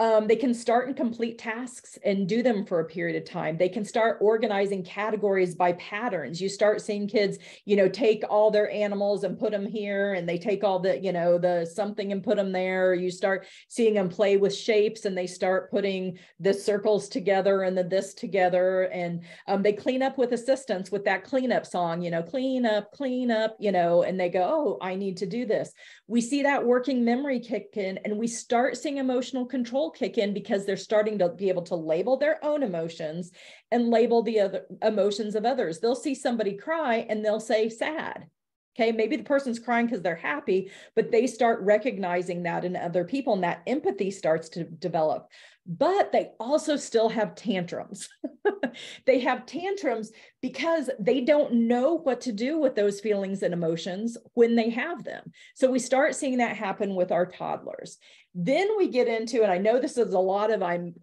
Um, they can start and complete tasks and do them for a period of time. They can start organizing categories by patterns. You start seeing kids, you know, take all their animals and put them here, and they take all the, you know, the something and put them there. You start seeing them play with shapes and they start putting the circles together and the this together. And um, they clean up with assistance with that cleanup song, you know, clean up, clean up, you know, and they go, oh, I need to do this. We see that working memory kick in and we start seeing emotional control kick in because they're starting to be able to label their own emotions and label the other emotions of others. They'll see somebody cry and they'll say sad. Okay, maybe the person's crying because they're happy, but they start recognizing that in other people and that empathy starts to develop. But they also still have tantrums. they have tantrums because they don't know what to do with those feelings and emotions when they have them. So we start seeing that happen with our toddlers. Then we get into, and I know this is a lot of, I'm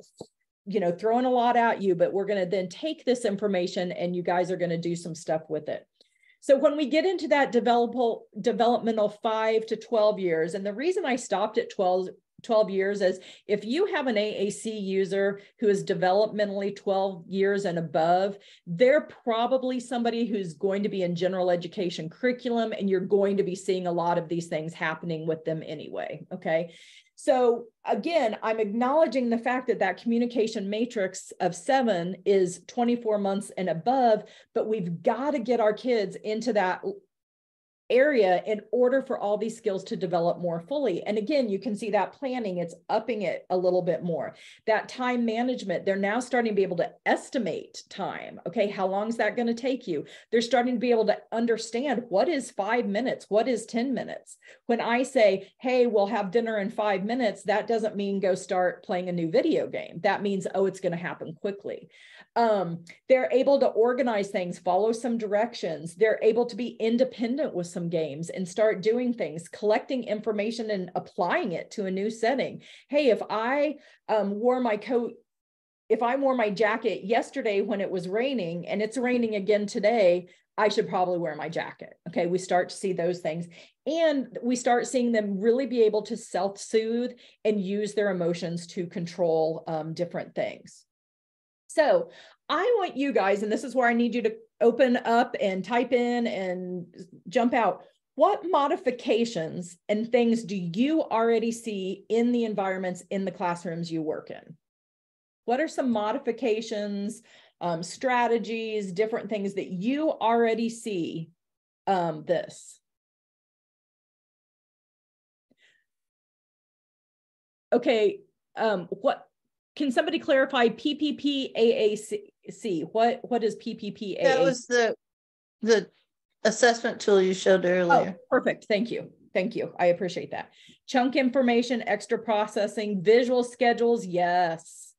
you know throwing a lot at you but we're going to then take this information and you guys are going to do some stuff with it so when we get into that developmental developmental 5 to 12 years and the reason I stopped at 12 12 years is if you have an AAC user who is developmentally 12 years and above, they're probably somebody who's going to be in general education curriculum, and you're going to be seeing a lot of these things happening with them anyway. Okay. So again, I'm acknowledging the fact that that communication matrix of seven is 24 months and above, but we've got to get our kids into that area in order for all these skills to develop more fully. And again, you can see that planning, it's upping it a little bit more. That time management, they're now starting to be able to estimate time. Okay, how long is that going to take you? They're starting to be able to understand what is five minutes, what is 10 minutes. When I say, hey, we'll have dinner in five minutes, that doesn't mean go start playing a new video game. That means, oh, it's going to happen quickly. Um, they're able to organize things, follow some directions. They're able to be independent with some games and start doing things, collecting information and applying it to a new setting. Hey, if I um, wore my coat, if I wore my jacket yesterday when it was raining and it's raining again today, I should probably wear my jacket. Okay, we start to see those things. And we start seeing them really be able to self soothe and use their emotions to control um, different things. So I want you guys, and this is where I need you to open up and type in and jump out. What modifications and things do you already see in the environments in the classrooms you work in? What are some modifications, um, strategies, different things that you already see um, this? Okay, um, what can somebody clarify PPP AAC? What what is PPP AAC? That was the the assessment tool you showed earlier. Oh, perfect. Thank you. Thank you. I appreciate that. Chunk information, extra processing, visual schedules. Yes.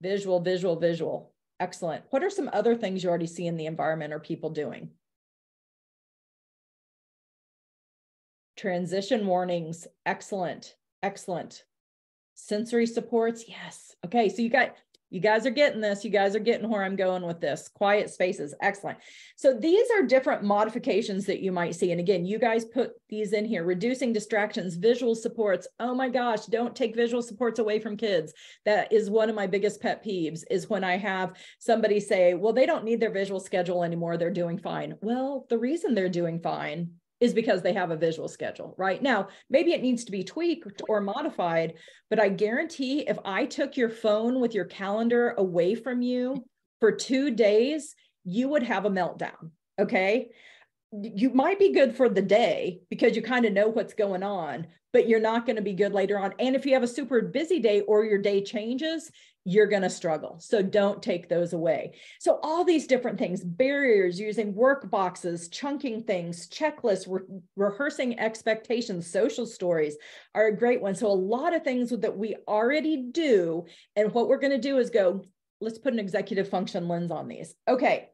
Visual, visual, visual. Excellent. What are some other things you already see in the environment or people doing? Transition warnings. Excellent. Excellent. Sensory supports. Yes. Okay. So you got, you guys are getting this. You guys are getting where I'm going with this. Quiet spaces. Excellent. So these are different modifications that you might see. And again, you guys put these in here, reducing distractions, visual supports. Oh my gosh, don't take visual supports away from kids. That is one of my biggest pet peeves is when I have somebody say, well, they don't need their visual schedule anymore. They're doing fine. Well, the reason they're doing fine is because they have a visual schedule, right? Now, maybe it needs to be tweaked or modified, but I guarantee if I took your phone with your calendar away from you for two days, you would have a meltdown. Okay. You might be good for the day because you kind of know what's going on, but you're not going to be good later on. And if you have a super busy day or your day changes, you're going to struggle. So don't take those away. So all these different things, barriers, using work boxes, chunking things, checklists, re- rehearsing expectations, social stories are a great one. So a lot of things that we already do. And what we're going to do is go, let's put an executive function lens on these. Okay.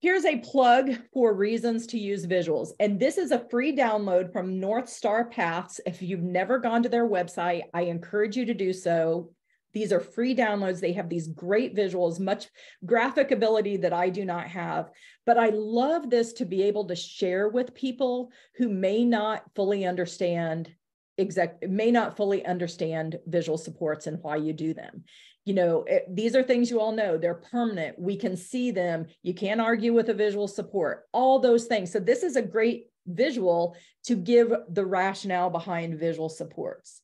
Here's a plug for reasons to use visuals. And this is a free download from North Star Paths. If you've never gone to their website, I encourage you to do so these are free downloads. They have these great visuals, much graphic ability that I do not have. But I love this to be able to share with people who may not fully understand exec may not fully understand visual supports and why you do them you know it, these are things you all know they're permanent we can see them you can't argue with a visual support all those things so this is a great visual to give the rationale behind visual supports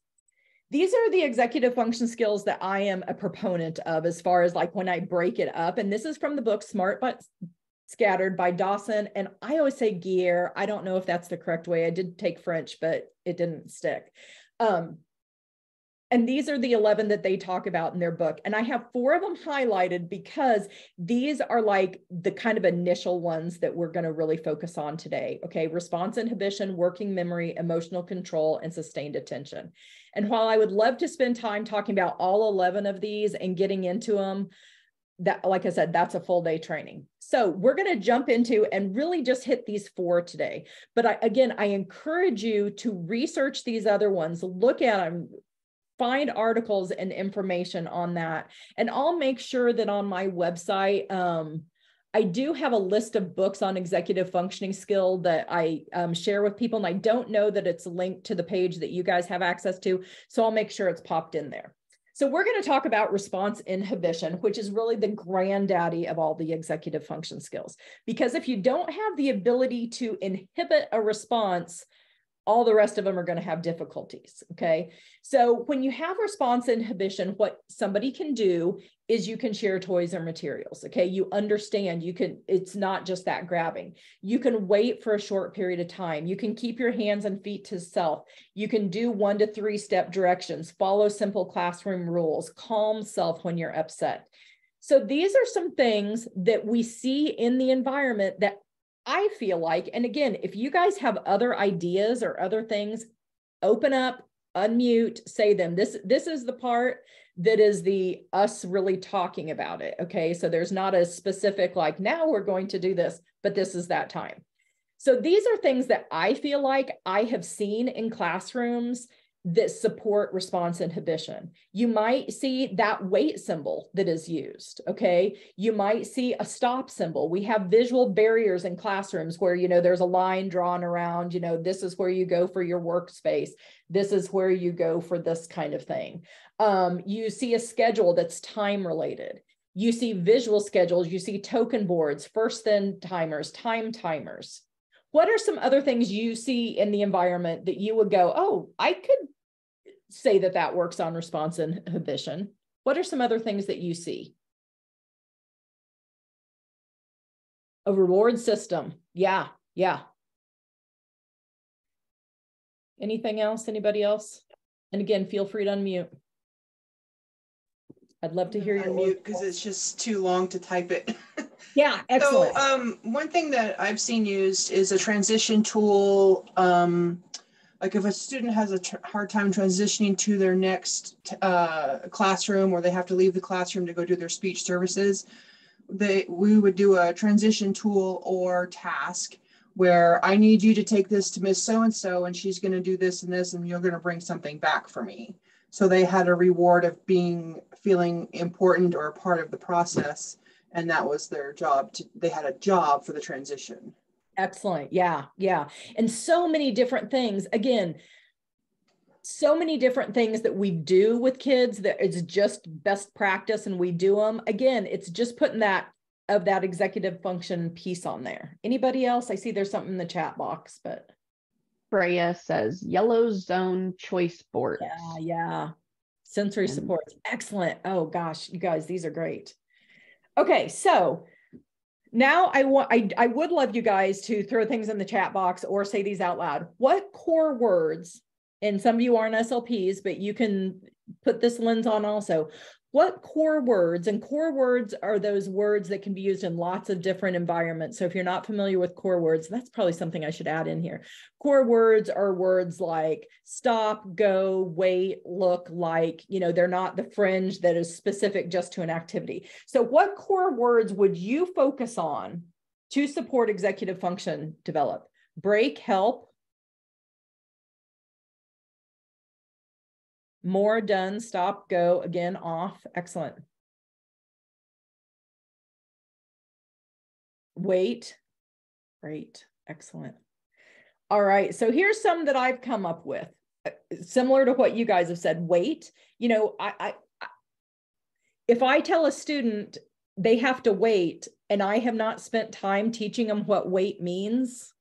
these are the executive function skills that I am a proponent of as far as like when I break it up. And this is from the book Smart But Scattered by Dawson. And I always say Guare. I don't know if that's the correct way. I did take French, but it didn't stick. Um, and these are the 11 that they talk about in their book. And I have four of them highlighted because these are like the kind of initial ones that we're going to really focus on today. Okay. Response inhibition, working memory, emotional control, and sustained attention. And while I would love to spend time talking about all 11 of these and getting into them, that like I said, that's a full day training. So we're going to jump into and really just hit these four today. But I, again, I encourage you to research these other ones, look at them, find articles and information on that. And I'll make sure that on my website, um, I do have a list of books on executive functioning skill that I um, share with people, and I don't know that it's linked to the page that you guys have access to. So I'll make sure it's popped in there. So we're going to talk about response inhibition, which is really the granddaddy of all the executive function skills. Because if you don't have the ability to inhibit a response, all the rest of them are going to have difficulties. Okay. So when you have response inhibition, what somebody can do is you can share toys or materials. Okay. You understand you can, it's not just that grabbing. You can wait for a short period of time. You can keep your hands and feet to self. You can do one to three step directions, follow simple classroom rules, calm self when you're upset. So these are some things that we see in the environment that I feel like, and again, if you guys have other ideas or other things, open up, unmute, say them. This this is the part that is the us really talking about it. Okay. So there's not a specific like now we're going to do this, but this is that time. So these are things that I feel like I have seen in classrooms that support response inhibition. You might see that wait symbol that is used, okay? You might see a stop symbol. We have visual barriers in classrooms where, you know, there's a line drawn around, you know, this is where you go for your workspace. This is where you go for this kind of thing. Um, you see a schedule that's time related. You see visual schedules, you see token boards, first then timers, time timers. What are some other things you see in the environment that you would go, oh, I could say that that works on response inhibition. What are some other things that you see? A reward system. Yeah, yeah. Anything else? Anybody else? And again, feel free to unmute. I'd love to hear your mute because it's just too long to type it. yeah, excellent. So um, one thing that I've seen used is a transition tool um, like if a student has a hard time transitioning to their next uh, classroom or they have to leave the classroom to go do their speech services, they we would do a transition tool or task where I need you to take this to Miss So and So, and she's going to do this and this, and you're going to bring something back for me. So they had a reward of being feeling important or a part of the process, and that was their job. To, they had a job for the transition. Excellent. Yeah. Yeah. And so many different things. Again, so many different things that we do with kids that it's just best practice and we do them. Again, it's just putting that of that executive function piece on there. Anybody else? I see there's something in the chat box, but Freya says yellow zone choice board. Yeah, yeah. Sensory supports. Excellent. Oh gosh, you guys, these are great. Okay, so now I want I, I would love you guys to throw things in the chat box or say these out loud. What core words, and some of you aren't SLPs, but you can put this lens on also what core words and core words are those words that can be used in lots of different environments. So if you're not familiar with core words that's probably something i should add in here. Core words are words like stop go wait look like you know they're not the fringe that is specific just to an activity. So what core words would you focus on to support executive function develop? Break help More done, stop, go, again, off. Excellent. Wait. Great. Excellent. All right. So here's some that I've come up with, uh, similar to what you guys have said. Wait. You know, I, I if I tell a student they have to wait and I have not spent time teaching them what wait means,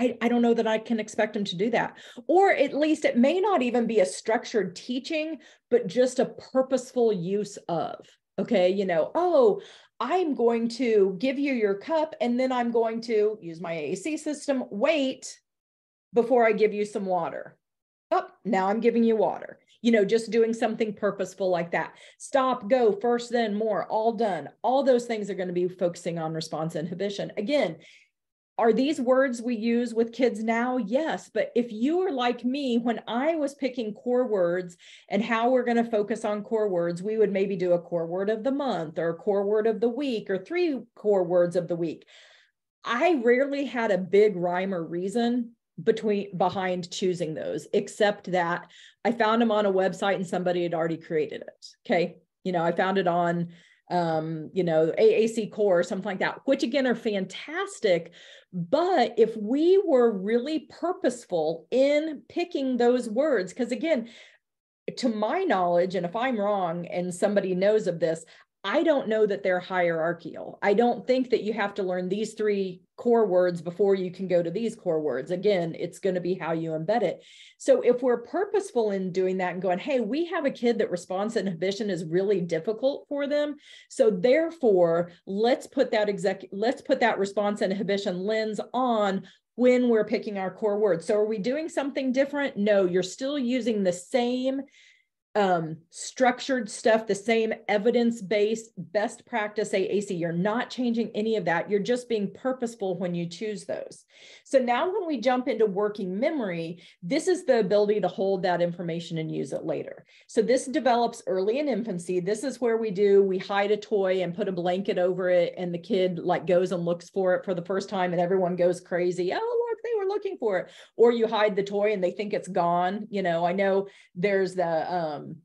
I, I don't know that I can expect them to do that. Or at least it may not even be a structured teaching, but just a purposeful use of. Okay, you know, oh, I'm going to give you your cup and then I'm going to use my AAC system, wait before I give you some water. Oh, now I'm giving you water. You know, just doing something purposeful like that. Stop, go, first, then more, all done. All those things are going to be focusing on response inhibition. Again, are these words we use with kids now? Yes. But if you are like me, when I was picking core words and how we're going to focus on core words, we would maybe do a core word of the month or a core word of the week or three core words of the week. I rarely had a big rhyme or reason between behind choosing those, except that I found them on a website and somebody had already created it. Okay. You know, I found it on um, you know, AAC core, or something like that, which again are fantastic. But if we were really purposeful in picking those words, because again, to my knowledge, and if I'm wrong and somebody knows of this, I don't know that they're hierarchical. I don't think that you have to learn these three core words before you can go to these core words. Again, it's going to be how you embed it. So if we're purposeful in doing that and going, hey, we have a kid that response inhibition is really difficult for them. So therefore, let's put that exec let's put that response inhibition lens on when we're picking our core words. So are we doing something different? No, you're still using the same um, structured stuff, the same evidence based best practice AAC. You're not changing any of that. You're just being purposeful when you choose those. So now, when we jump into working memory, this is the ability to hold that information and use it later. So, this develops early in infancy. This is where we do we hide a toy and put a blanket over it, and the kid like goes and looks for it for the first time, and everyone goes crazy. Oh, they were looking for it. Or you hide the toy and they think it's gone. You know, I know there's the, um,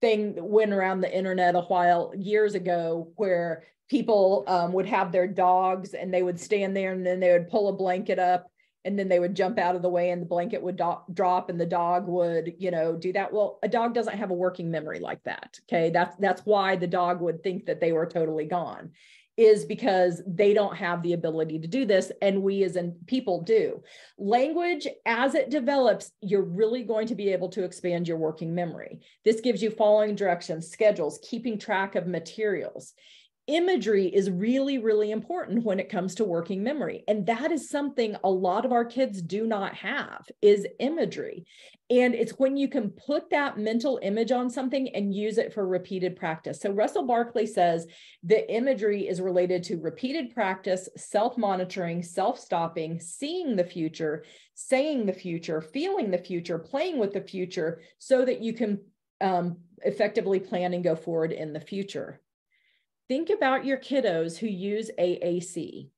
thing that went around the internet a while years ago where people um, would have their dogs and they would stand there and then they would pull a blanket up and then they would jump out of the way and the blanket would do- drop and the dog would you know do that well a dog doesn't have a working memory like that okay that's that's why the dog would think that they were totally gone is because they don't have the ability to do this and we as in people do. Language as it develops you're really going to be able to expand your working memory. This gives you following directions schedules keeping track of materials imagery is really, really important when it comes to working memory. And that is something a lot of our kids do not have is imagery. And it's when you can put that mental image on something and use it for repeated practice. So Russell Barkley says the imagery is related to repeated practice, self-monitoring, self-stopping, seeing the future, saying the future, feeling the future, playing with the future so that you can um, effectively plan and go forward in the future think about your kiddos who use AAC,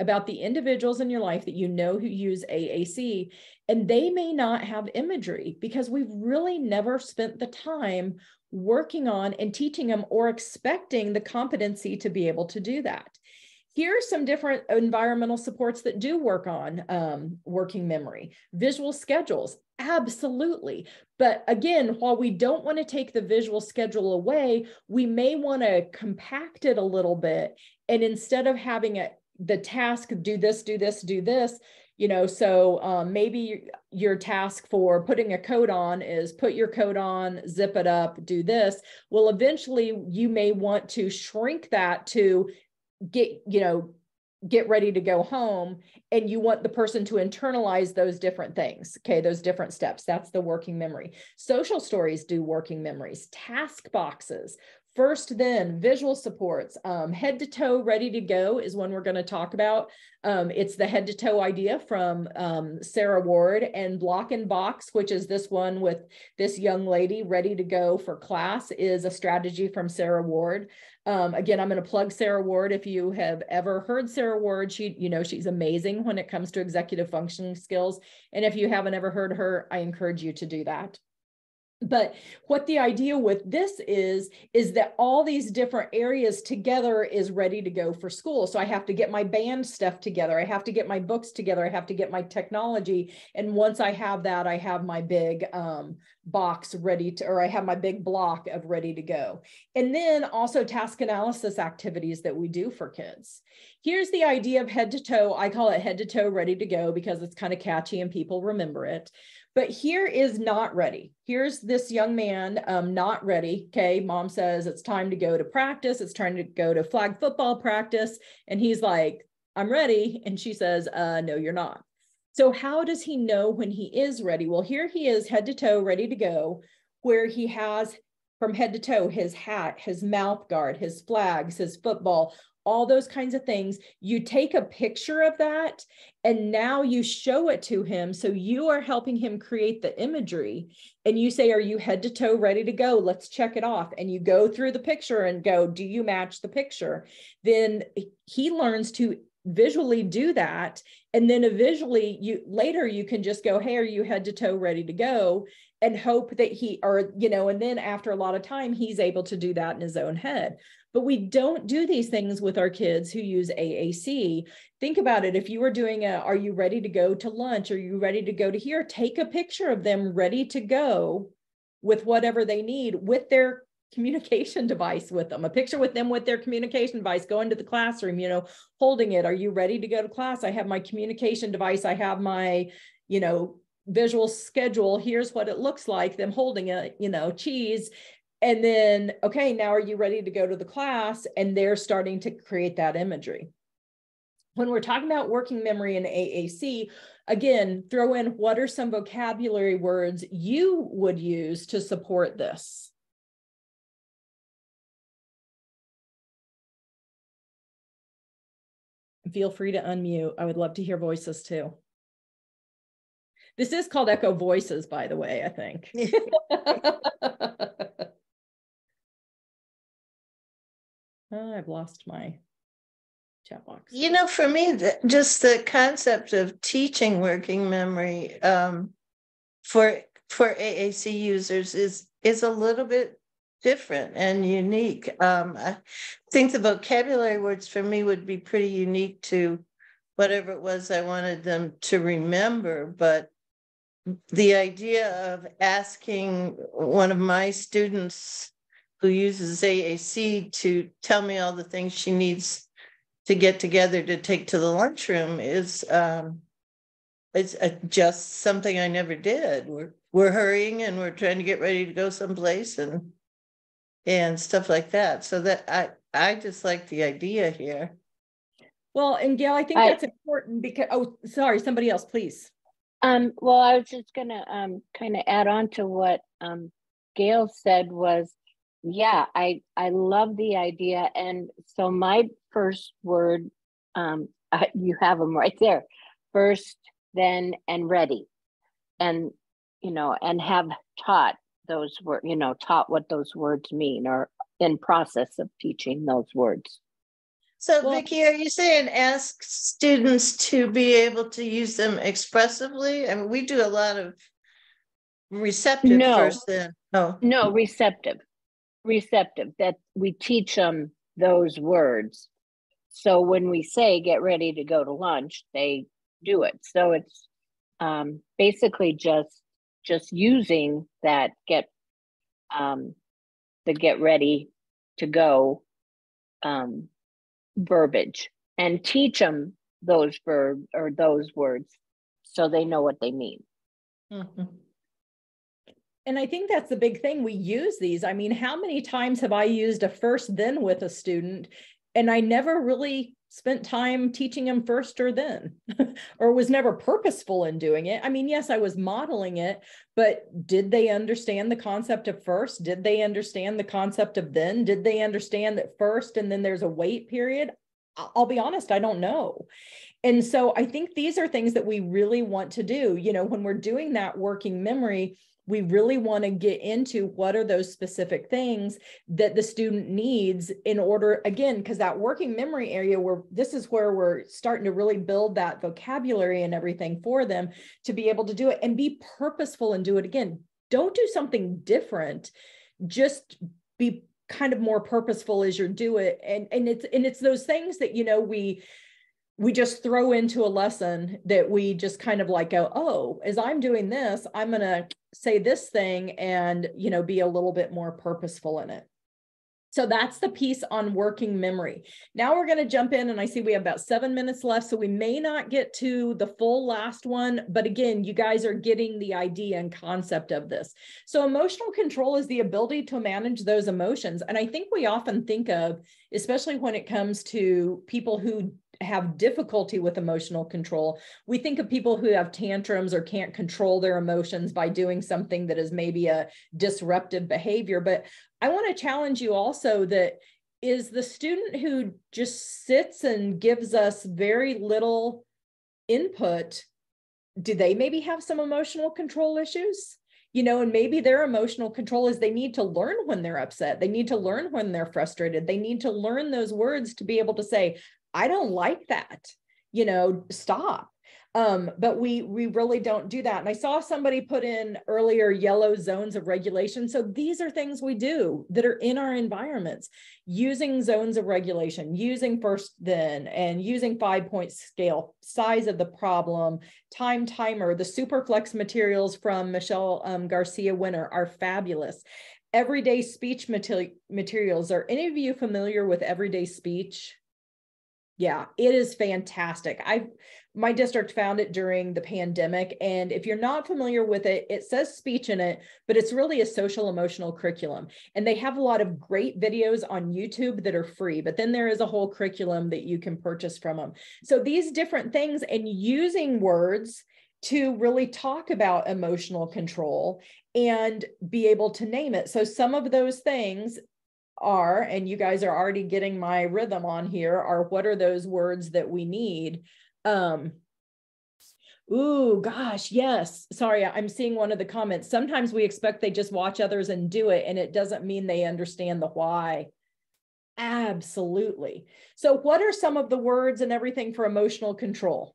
about the individuals in your life that you know who use AAC, and they may not have imagery because we've really never spent the time working on and teaching them or expecting the competency to be able to do that. Here are some different environmental supports that do work on um, working memory. Visual schedules, absolutely. But again, while we don't want to take the visual schedule away, we may want to compact it a little bit. And instead of having it, the task, do this, do this, do this, you know, so um, maybe your task for putting a coat on is put your coat on, zip it up, do this. Well, eventually you may want to shrink that to get you know get ready to go home and you want the person to internalize those different things okay those different steps that's the working memory social stories do working memories task boxes First, then visual supports, um, head to toe ready to go is one we're going to talk about. Um, it's the head to toe idea from um, Sarah Ward and block and box, which is this one with this young lady ready to go for class is a strategy from Sarah Ward. Um, again, I'm going to plug Sarah Ward. If you have ever heard Sarah Ward, she, you know, she's amazing when it comes to executive functioning skills. And if you haven't ever heard her, I encourage you to do that but what the idea with this is is that all these different areas together is ready to go for school. So i have to get my band stuff together. I have to get my books together. I have to get my technology. And once i have that i have my big um, box ready to or i have my big block of ready to go. And then also task analysis activities that we do for kids. Here's the idea of head to toe. I call it head to toe ready to go because it's kind of catchy and people remember it but here is not ready. Here's this young man um, not ready. Okay, mom says it's time to go to practice. It's time to go to flag football practice. And he's like, I'm ready. And she says, uh, No, you're not. So, how does he know when he is ready? Well, here he is, head to toe, ready to go, where he has from head to toe his hat, his mouth guard, his flags, his football, all those kinds of things. You take a picture of that and now you show it to him. So you are helping him create the imagery and you say, Are you head to toe ready to go? Let's check it off. And you go through the picture and go, Do you match the picture? Then he learns to visually do that and then visually you later you can just go hey are you head to toe ready to go and hope that he or you know and then after a lot of time he's able to do that in his own head but we don't do these things with our kids who use AAC. Think about it. If you were doing a, are you ready to go to lunch? Are you ready to go to here? Take a picture of them ready to go with whatever they need with their communication device with them, a picture with them with their communication device, going to the classroom, you know, holding it. Are you ready to go to class? I have my communication device. I have my, you know, visual schedule. Here's what it looks like, them holding it, you know, cheese and then okay now are you ready to go to the class and they're starting to create that imagery when we're talking about working memory in AAC, again, throw in what are some vocabulary words you would use to support this? Feel free to unmute. I would love to hear voices too. This is called Echo Voices, by the way, I think. Oh, I've lost my chat box. You know, for me, the, just the concept of teaching working memory um, for for AAC users is is a little bit different and unique. Um, I think the vocabulary words for me would be pretty unique to whatever it was I wanted them to remember, but the idea of asking one of my students who uses AAC to tell me all the things she needs to get together to take to the lunchroom is um, it's uh, just something I never did. We're we're hurrying and we're trying to get ready to go someplace and and stuff like that. So that I I just like the idea here. Well, and Gail, I think I, that's important because oh, sorry, somebody else, please. Um, well, I was just gonna um kind of add on to what um Gail said was yeah i i love the idea. And so my first word um I, you have them right there first then and ready. And you know and have taught those words you know taught what those words mean or in process of teaching those words. So well, vicki are you saying ask students to be able to use them expressively? I mean, we do a lot of receptive no, first then. Oh. No receptive receptive that we teach them those words. So when we say get ready to go to lunch they do it. So it's um, basically just just using that get um, the get ready to go um, verbiage and teach them those verb or those words so they know what they mean. Mm-hmm and I think that's the big thing. We use these. I mean, how many times have I used a first then with a student and I never really spent time teaching them first or then or was never purposeful in doing it. I mean, yes, I was modeling it, but did they understand the concept of first? Did they understand the concept of then? Did they understand that first and then there's a wait period? I'll be honest, I don't know. And so I think these are things that we really want to do. You know, when we're doing that working memory, we really want to get into what are those specific things that the student needs in order again because that working memory area where this is where we're starting to really build that vocabulary and everything for them to be able to do it and be purposeful and do it again. Don't do something different. Just be kind of more purposeful as you do it. And and it's and it's those things that you know we we just throw into a lesson that we just kind of like go oh as i'm doing this i'm going to say this thing and you know be a little bit more purposeful in it so that's the piece on working memory. Now we're going to jump in and I see we have about seven minutes left. So we may not get to the full last one, but again, you guys are getting the idea and concept of this. So emotional control is the ability to manage those emotions. And I think we often think of, especially when it comes to people who have difficulty with emotional control. We think of people who have tantrums or can't control their emotions by doing something that is maybe a disruptive behavior. But I want to challenge you also that is the student who just sits and gives us very little input, do they maybe have some emotional control issues? you know, and maybe their emotional control is they need to learn when they're upset. They need to learn when they're frustrated. They need to learn those words to be able to say, I don't like that. You know, stop. Um, but we we really don't do that. And I saw somebody put in earlier yellow zones of regulation. So these are things we do that are in our environments, using zones of regulation, using first then, and using five point scale, size of the problem, time timer. The Superflex materials from Michelle um, Garcia Winner are fabulous. Everyday speech materials. Are any of you familiar with everyday speech? Yeah, it is fantastic. I my district found it during the pandemic and if you're not familiar with it, it says speech in it, but it's really a social emotional curriculum. And they have a lot of great videos on YouTube that are free, but then there is a whole curriculum that you can purchase from them. So these different things and using words to really talk about emotional control and be able to name it. So some of those things are, and you guys are already getting my rhythm on here, are what are those words that we need? Um, Ooh, gosh, yes. Sorry, I'm seeing one of the comments. Sometimes we expect they just watch others and do it, and it doesn't mean they understand the why. Absolutely. So, what are some of the words and everything for emotional control?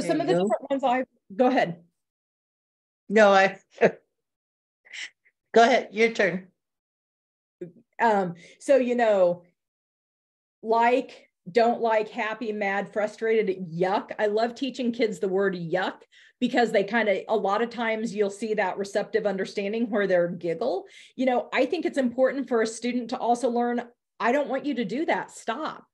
So, some of the go. different ones I go ahead. No, I go ahead, your turn. Um, so you know, like, don't like, happy, mad, frustrated, yuck. I love teaching kids the word yuck because they kind of a lot of times you'll see that receptive understanding where they're giggle. You know, I think it's important for a student to also learn, I don't want you to do that. Stop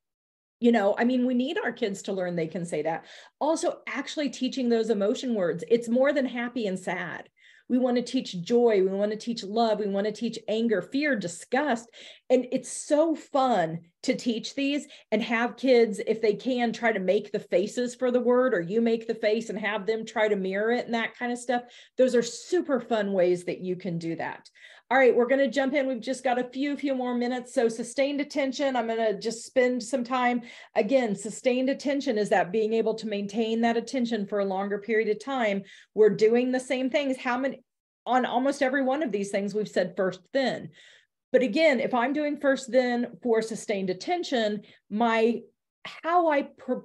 you know i mean we need our kids to learn they can say that. Also actually teaching those emotion words it's more than happy and sad. We want to teach joy we want to teach love we want to teach anger fear disgust. And it's so fun to teach these and have kids if they can try to make the faces for the word or you make the face and have them try to mirror it and that kind of stuff. Those are super fun ways that you can do that all right, we're going to jump in. We've just got a few, few more minutes. So sustained attention, I'm going to just spend some time. Again, sustained attention is that being able to maintain that attention for a longer period of time. We're doing the same things. How many, on almost every one of these things, we've said first, then. But again, if I'm doing first, then for sustained attention, my, how I per,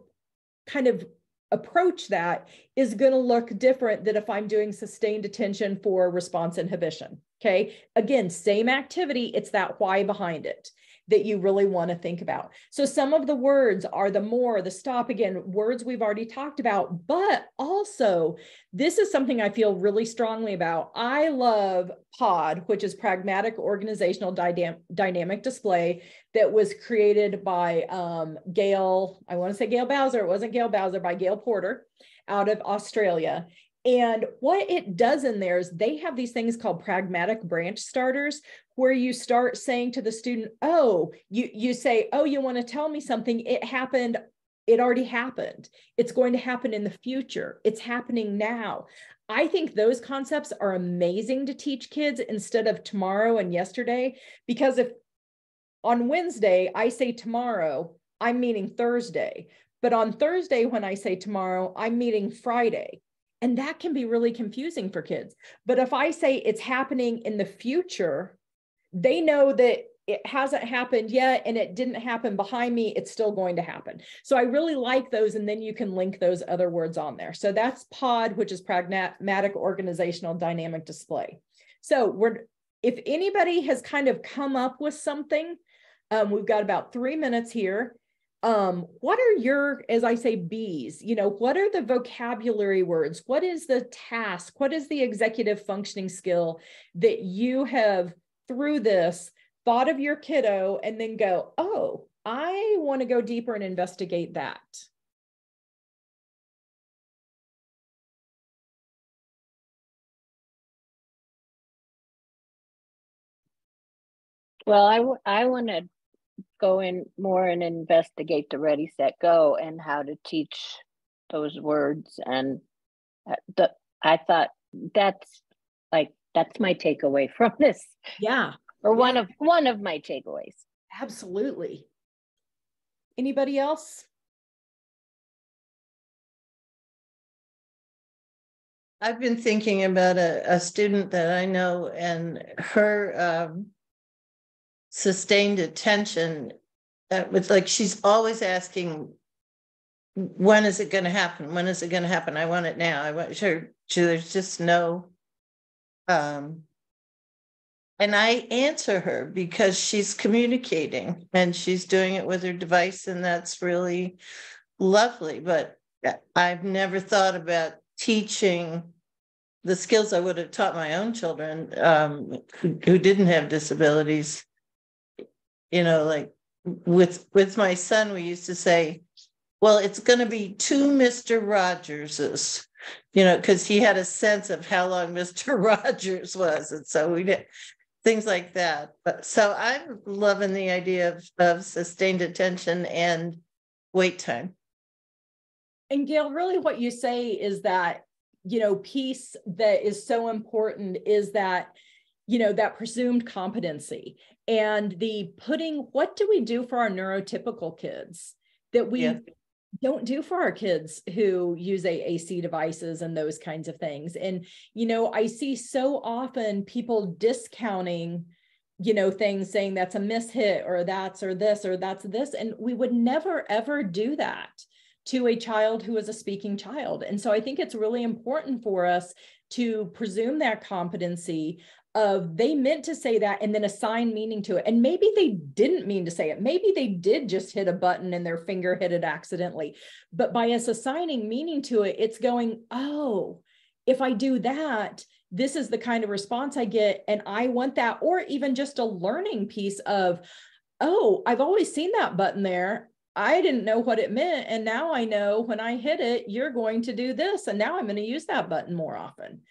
kind of approach that is going to look different than if I'm doing sustained attention for response inhibition. Okay. Again, same activity, it's that why behind it that you really want to think about. So some of the words are the more, the stop again, words we've already talked about, but also this is something I feel really strongly about. I love PODD, which is Pragmatic Organizational Dynam- Dynamic Display that was created by um, Gail, I want to say Gayle Bowser, it wasn't Gayle Bowser, by Gayle Porter out of Australia. And what it does in there is they have these things called pragmatic branch starters, where you start saying to the student, oh, you, you say, oh, you want to tell me something. It happened. It already happened. It's going to happen in the future. It's happening now. I think those concepts are amazing to teach kids instead of tomorrow and yesterday. Because if on Wednesday I say tomorrow, I'm meaning Thursday. But on Thursday, when I say tomorrow, I'm meeting Friday. And that can be really confusing for kids. But if I say it's happening in the future, they know that it hasn't happened yet and it didn't happen behind me it's still going to happen. So i really like those and then you can link those other words on there. So that's PODD which is pragmatic organizational dynamic display. So we're if anybody has kind of come up with something um, we've got about three minutes here um, what are your, as I say, B's, you know, what are the vocabulary words? What is the task? What is the executive functioning skill that you have through this thought of your kiddo and then go, oh, I want to go deeper and investigate that? Well, I, I want to go in more and investigate the ready set go and how to teach those words. And uh, the, i thought that's like that's my takeaway from this. Yeah. Or yeah. one of one of my takeaways. Absolutely. Anybody else? I've been thinking about a, a student that I know and her um, sustained attention. Uh, with like she's always asking, when is it going to happen? When is it going to happen? I want it now. I want sure. There's just no. Um, and I answer her because she's communicating and she's doing it with her device, and that's really lovely. But I've never thought about teaching the skills I would have taught my own children um, who, who didn't have disabilities. You know, like with with my son, we used to say, "Well, it's going to be two Mister Rogerses," you know, because he had a sense of how long Mister Rogers was, and so we did things like that. But so I'm loving the idea of, of sustained attention and wait time. And Gail, really what you say is that you know, piece that is so important is that, you know, that presumed competency and the putting, what do we do for our neurotypical kids that we yeah. don't do for our kids who use AAC devices and those kinds of things? And, you know, I see so often people discounting you know things saying that's a mishit or that's or this or that's this and we would never ever do that to a child who is a speaking child. And so I think it's really important for us to presume that competency of they meant to say that and then assign meaning to it. And maybe they didn't mean to say it. Maybe they did just hit a button and their finger hit it accidentally. But by us assigning meaning to it, it's going, oh, if I do that, this is the kind of response I get. And I want that, or even just a learning piece of, oh, I've always seen that button there. I didn't know what it meant. And now I know when I hit it, you're going to do this. And now I'm going to use that button more often.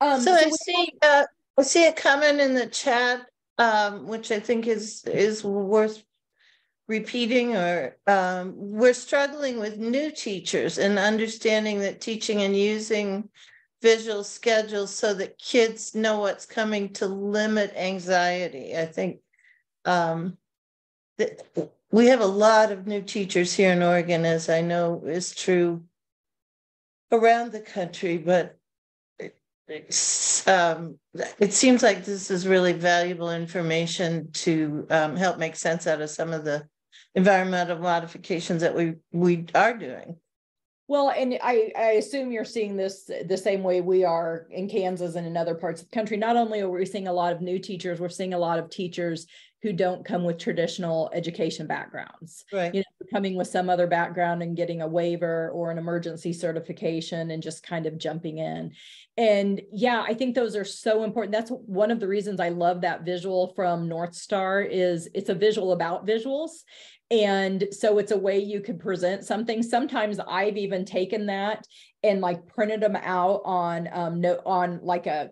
Um, so, so I see, uh, I see a comment in the chat, um, which I think is is worth repeating. Or um, we're struggling with new teachers and understanding that teaching and using visual schedules so that kids know what's coming to limit anxiety. I think um, that we have a lot of new teachers here in Oregon, as I know is true around the country, but um, it seems like this is really valuable information to um, help make sense out of some of the environmental modifications that we we are doing. Well, and I, I assume you're seeing this the same way we are in Kansas and in other parts of the country. Not only are we seeing a lot of new teachers, we're seeing a lot of teachers who don't come with traditional education backgrounds. Right. You know, coming with some other background and getting a waiver or an emergency certification and just kind of jumping in. And yeah, I think those are so important. That's one of the reasons I love that visual from North Star is it's a visual about visuals. And so it's a way you could present something. Sometimes I've even taken that and like printed them out on um no on like a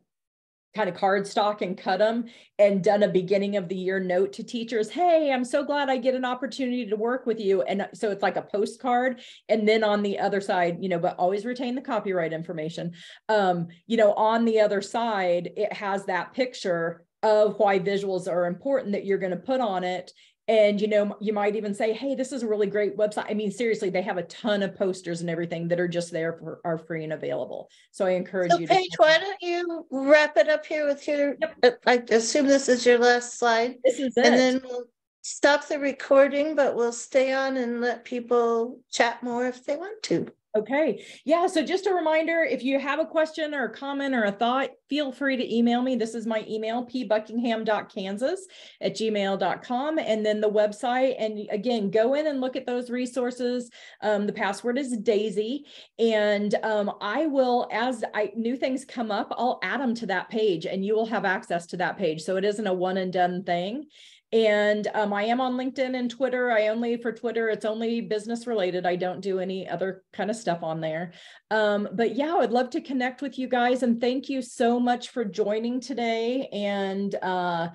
kind of cardstock and cut them and done a beginning of the year note to teachers hey i'm so glad i get an opportunity to work with you. And so it's like a postcard. And then on the other side you know but always retain the copyright information. Um you know on the other side it has that picture of why visuals are important that you're going to put on it and you know you might even say hey this is a really great website i mean seriously they have a ton of posters and everything that are just there for are free and available so i encourage so you Paige, to why don't you wrap it up here with your yep. Uh, i assume this is your last slide this is it. and then we'll stop the recording but we'll stay on and let people chat more if they want to Okay. Yeah. So just a reminder, if you have a question or a comment or a thought, feel free to email me. This is my email, pbuckingham.kansas at gmail.com. And then the website. And again, go in and look at those resources. Um, the password is Daisy. And um, I will, as I new things come up, I'll add them to that page and you will have access to that page. So it isn't a one and done thing. And um, I am on LinkedIn and Twitter. I only for Twitter, it's only business related. I don't do any other kind of stuff on there. Um, but yeah, I'd love to connect with you guys. And thank you so much for joining today. And uh,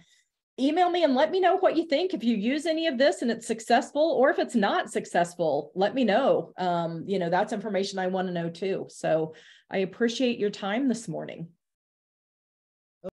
email me and let me know what you think. If you use any of this and it's successful, or if it's not successful, let me know. Um, you know, that's information I want to know too. So I appreciate your time this morning.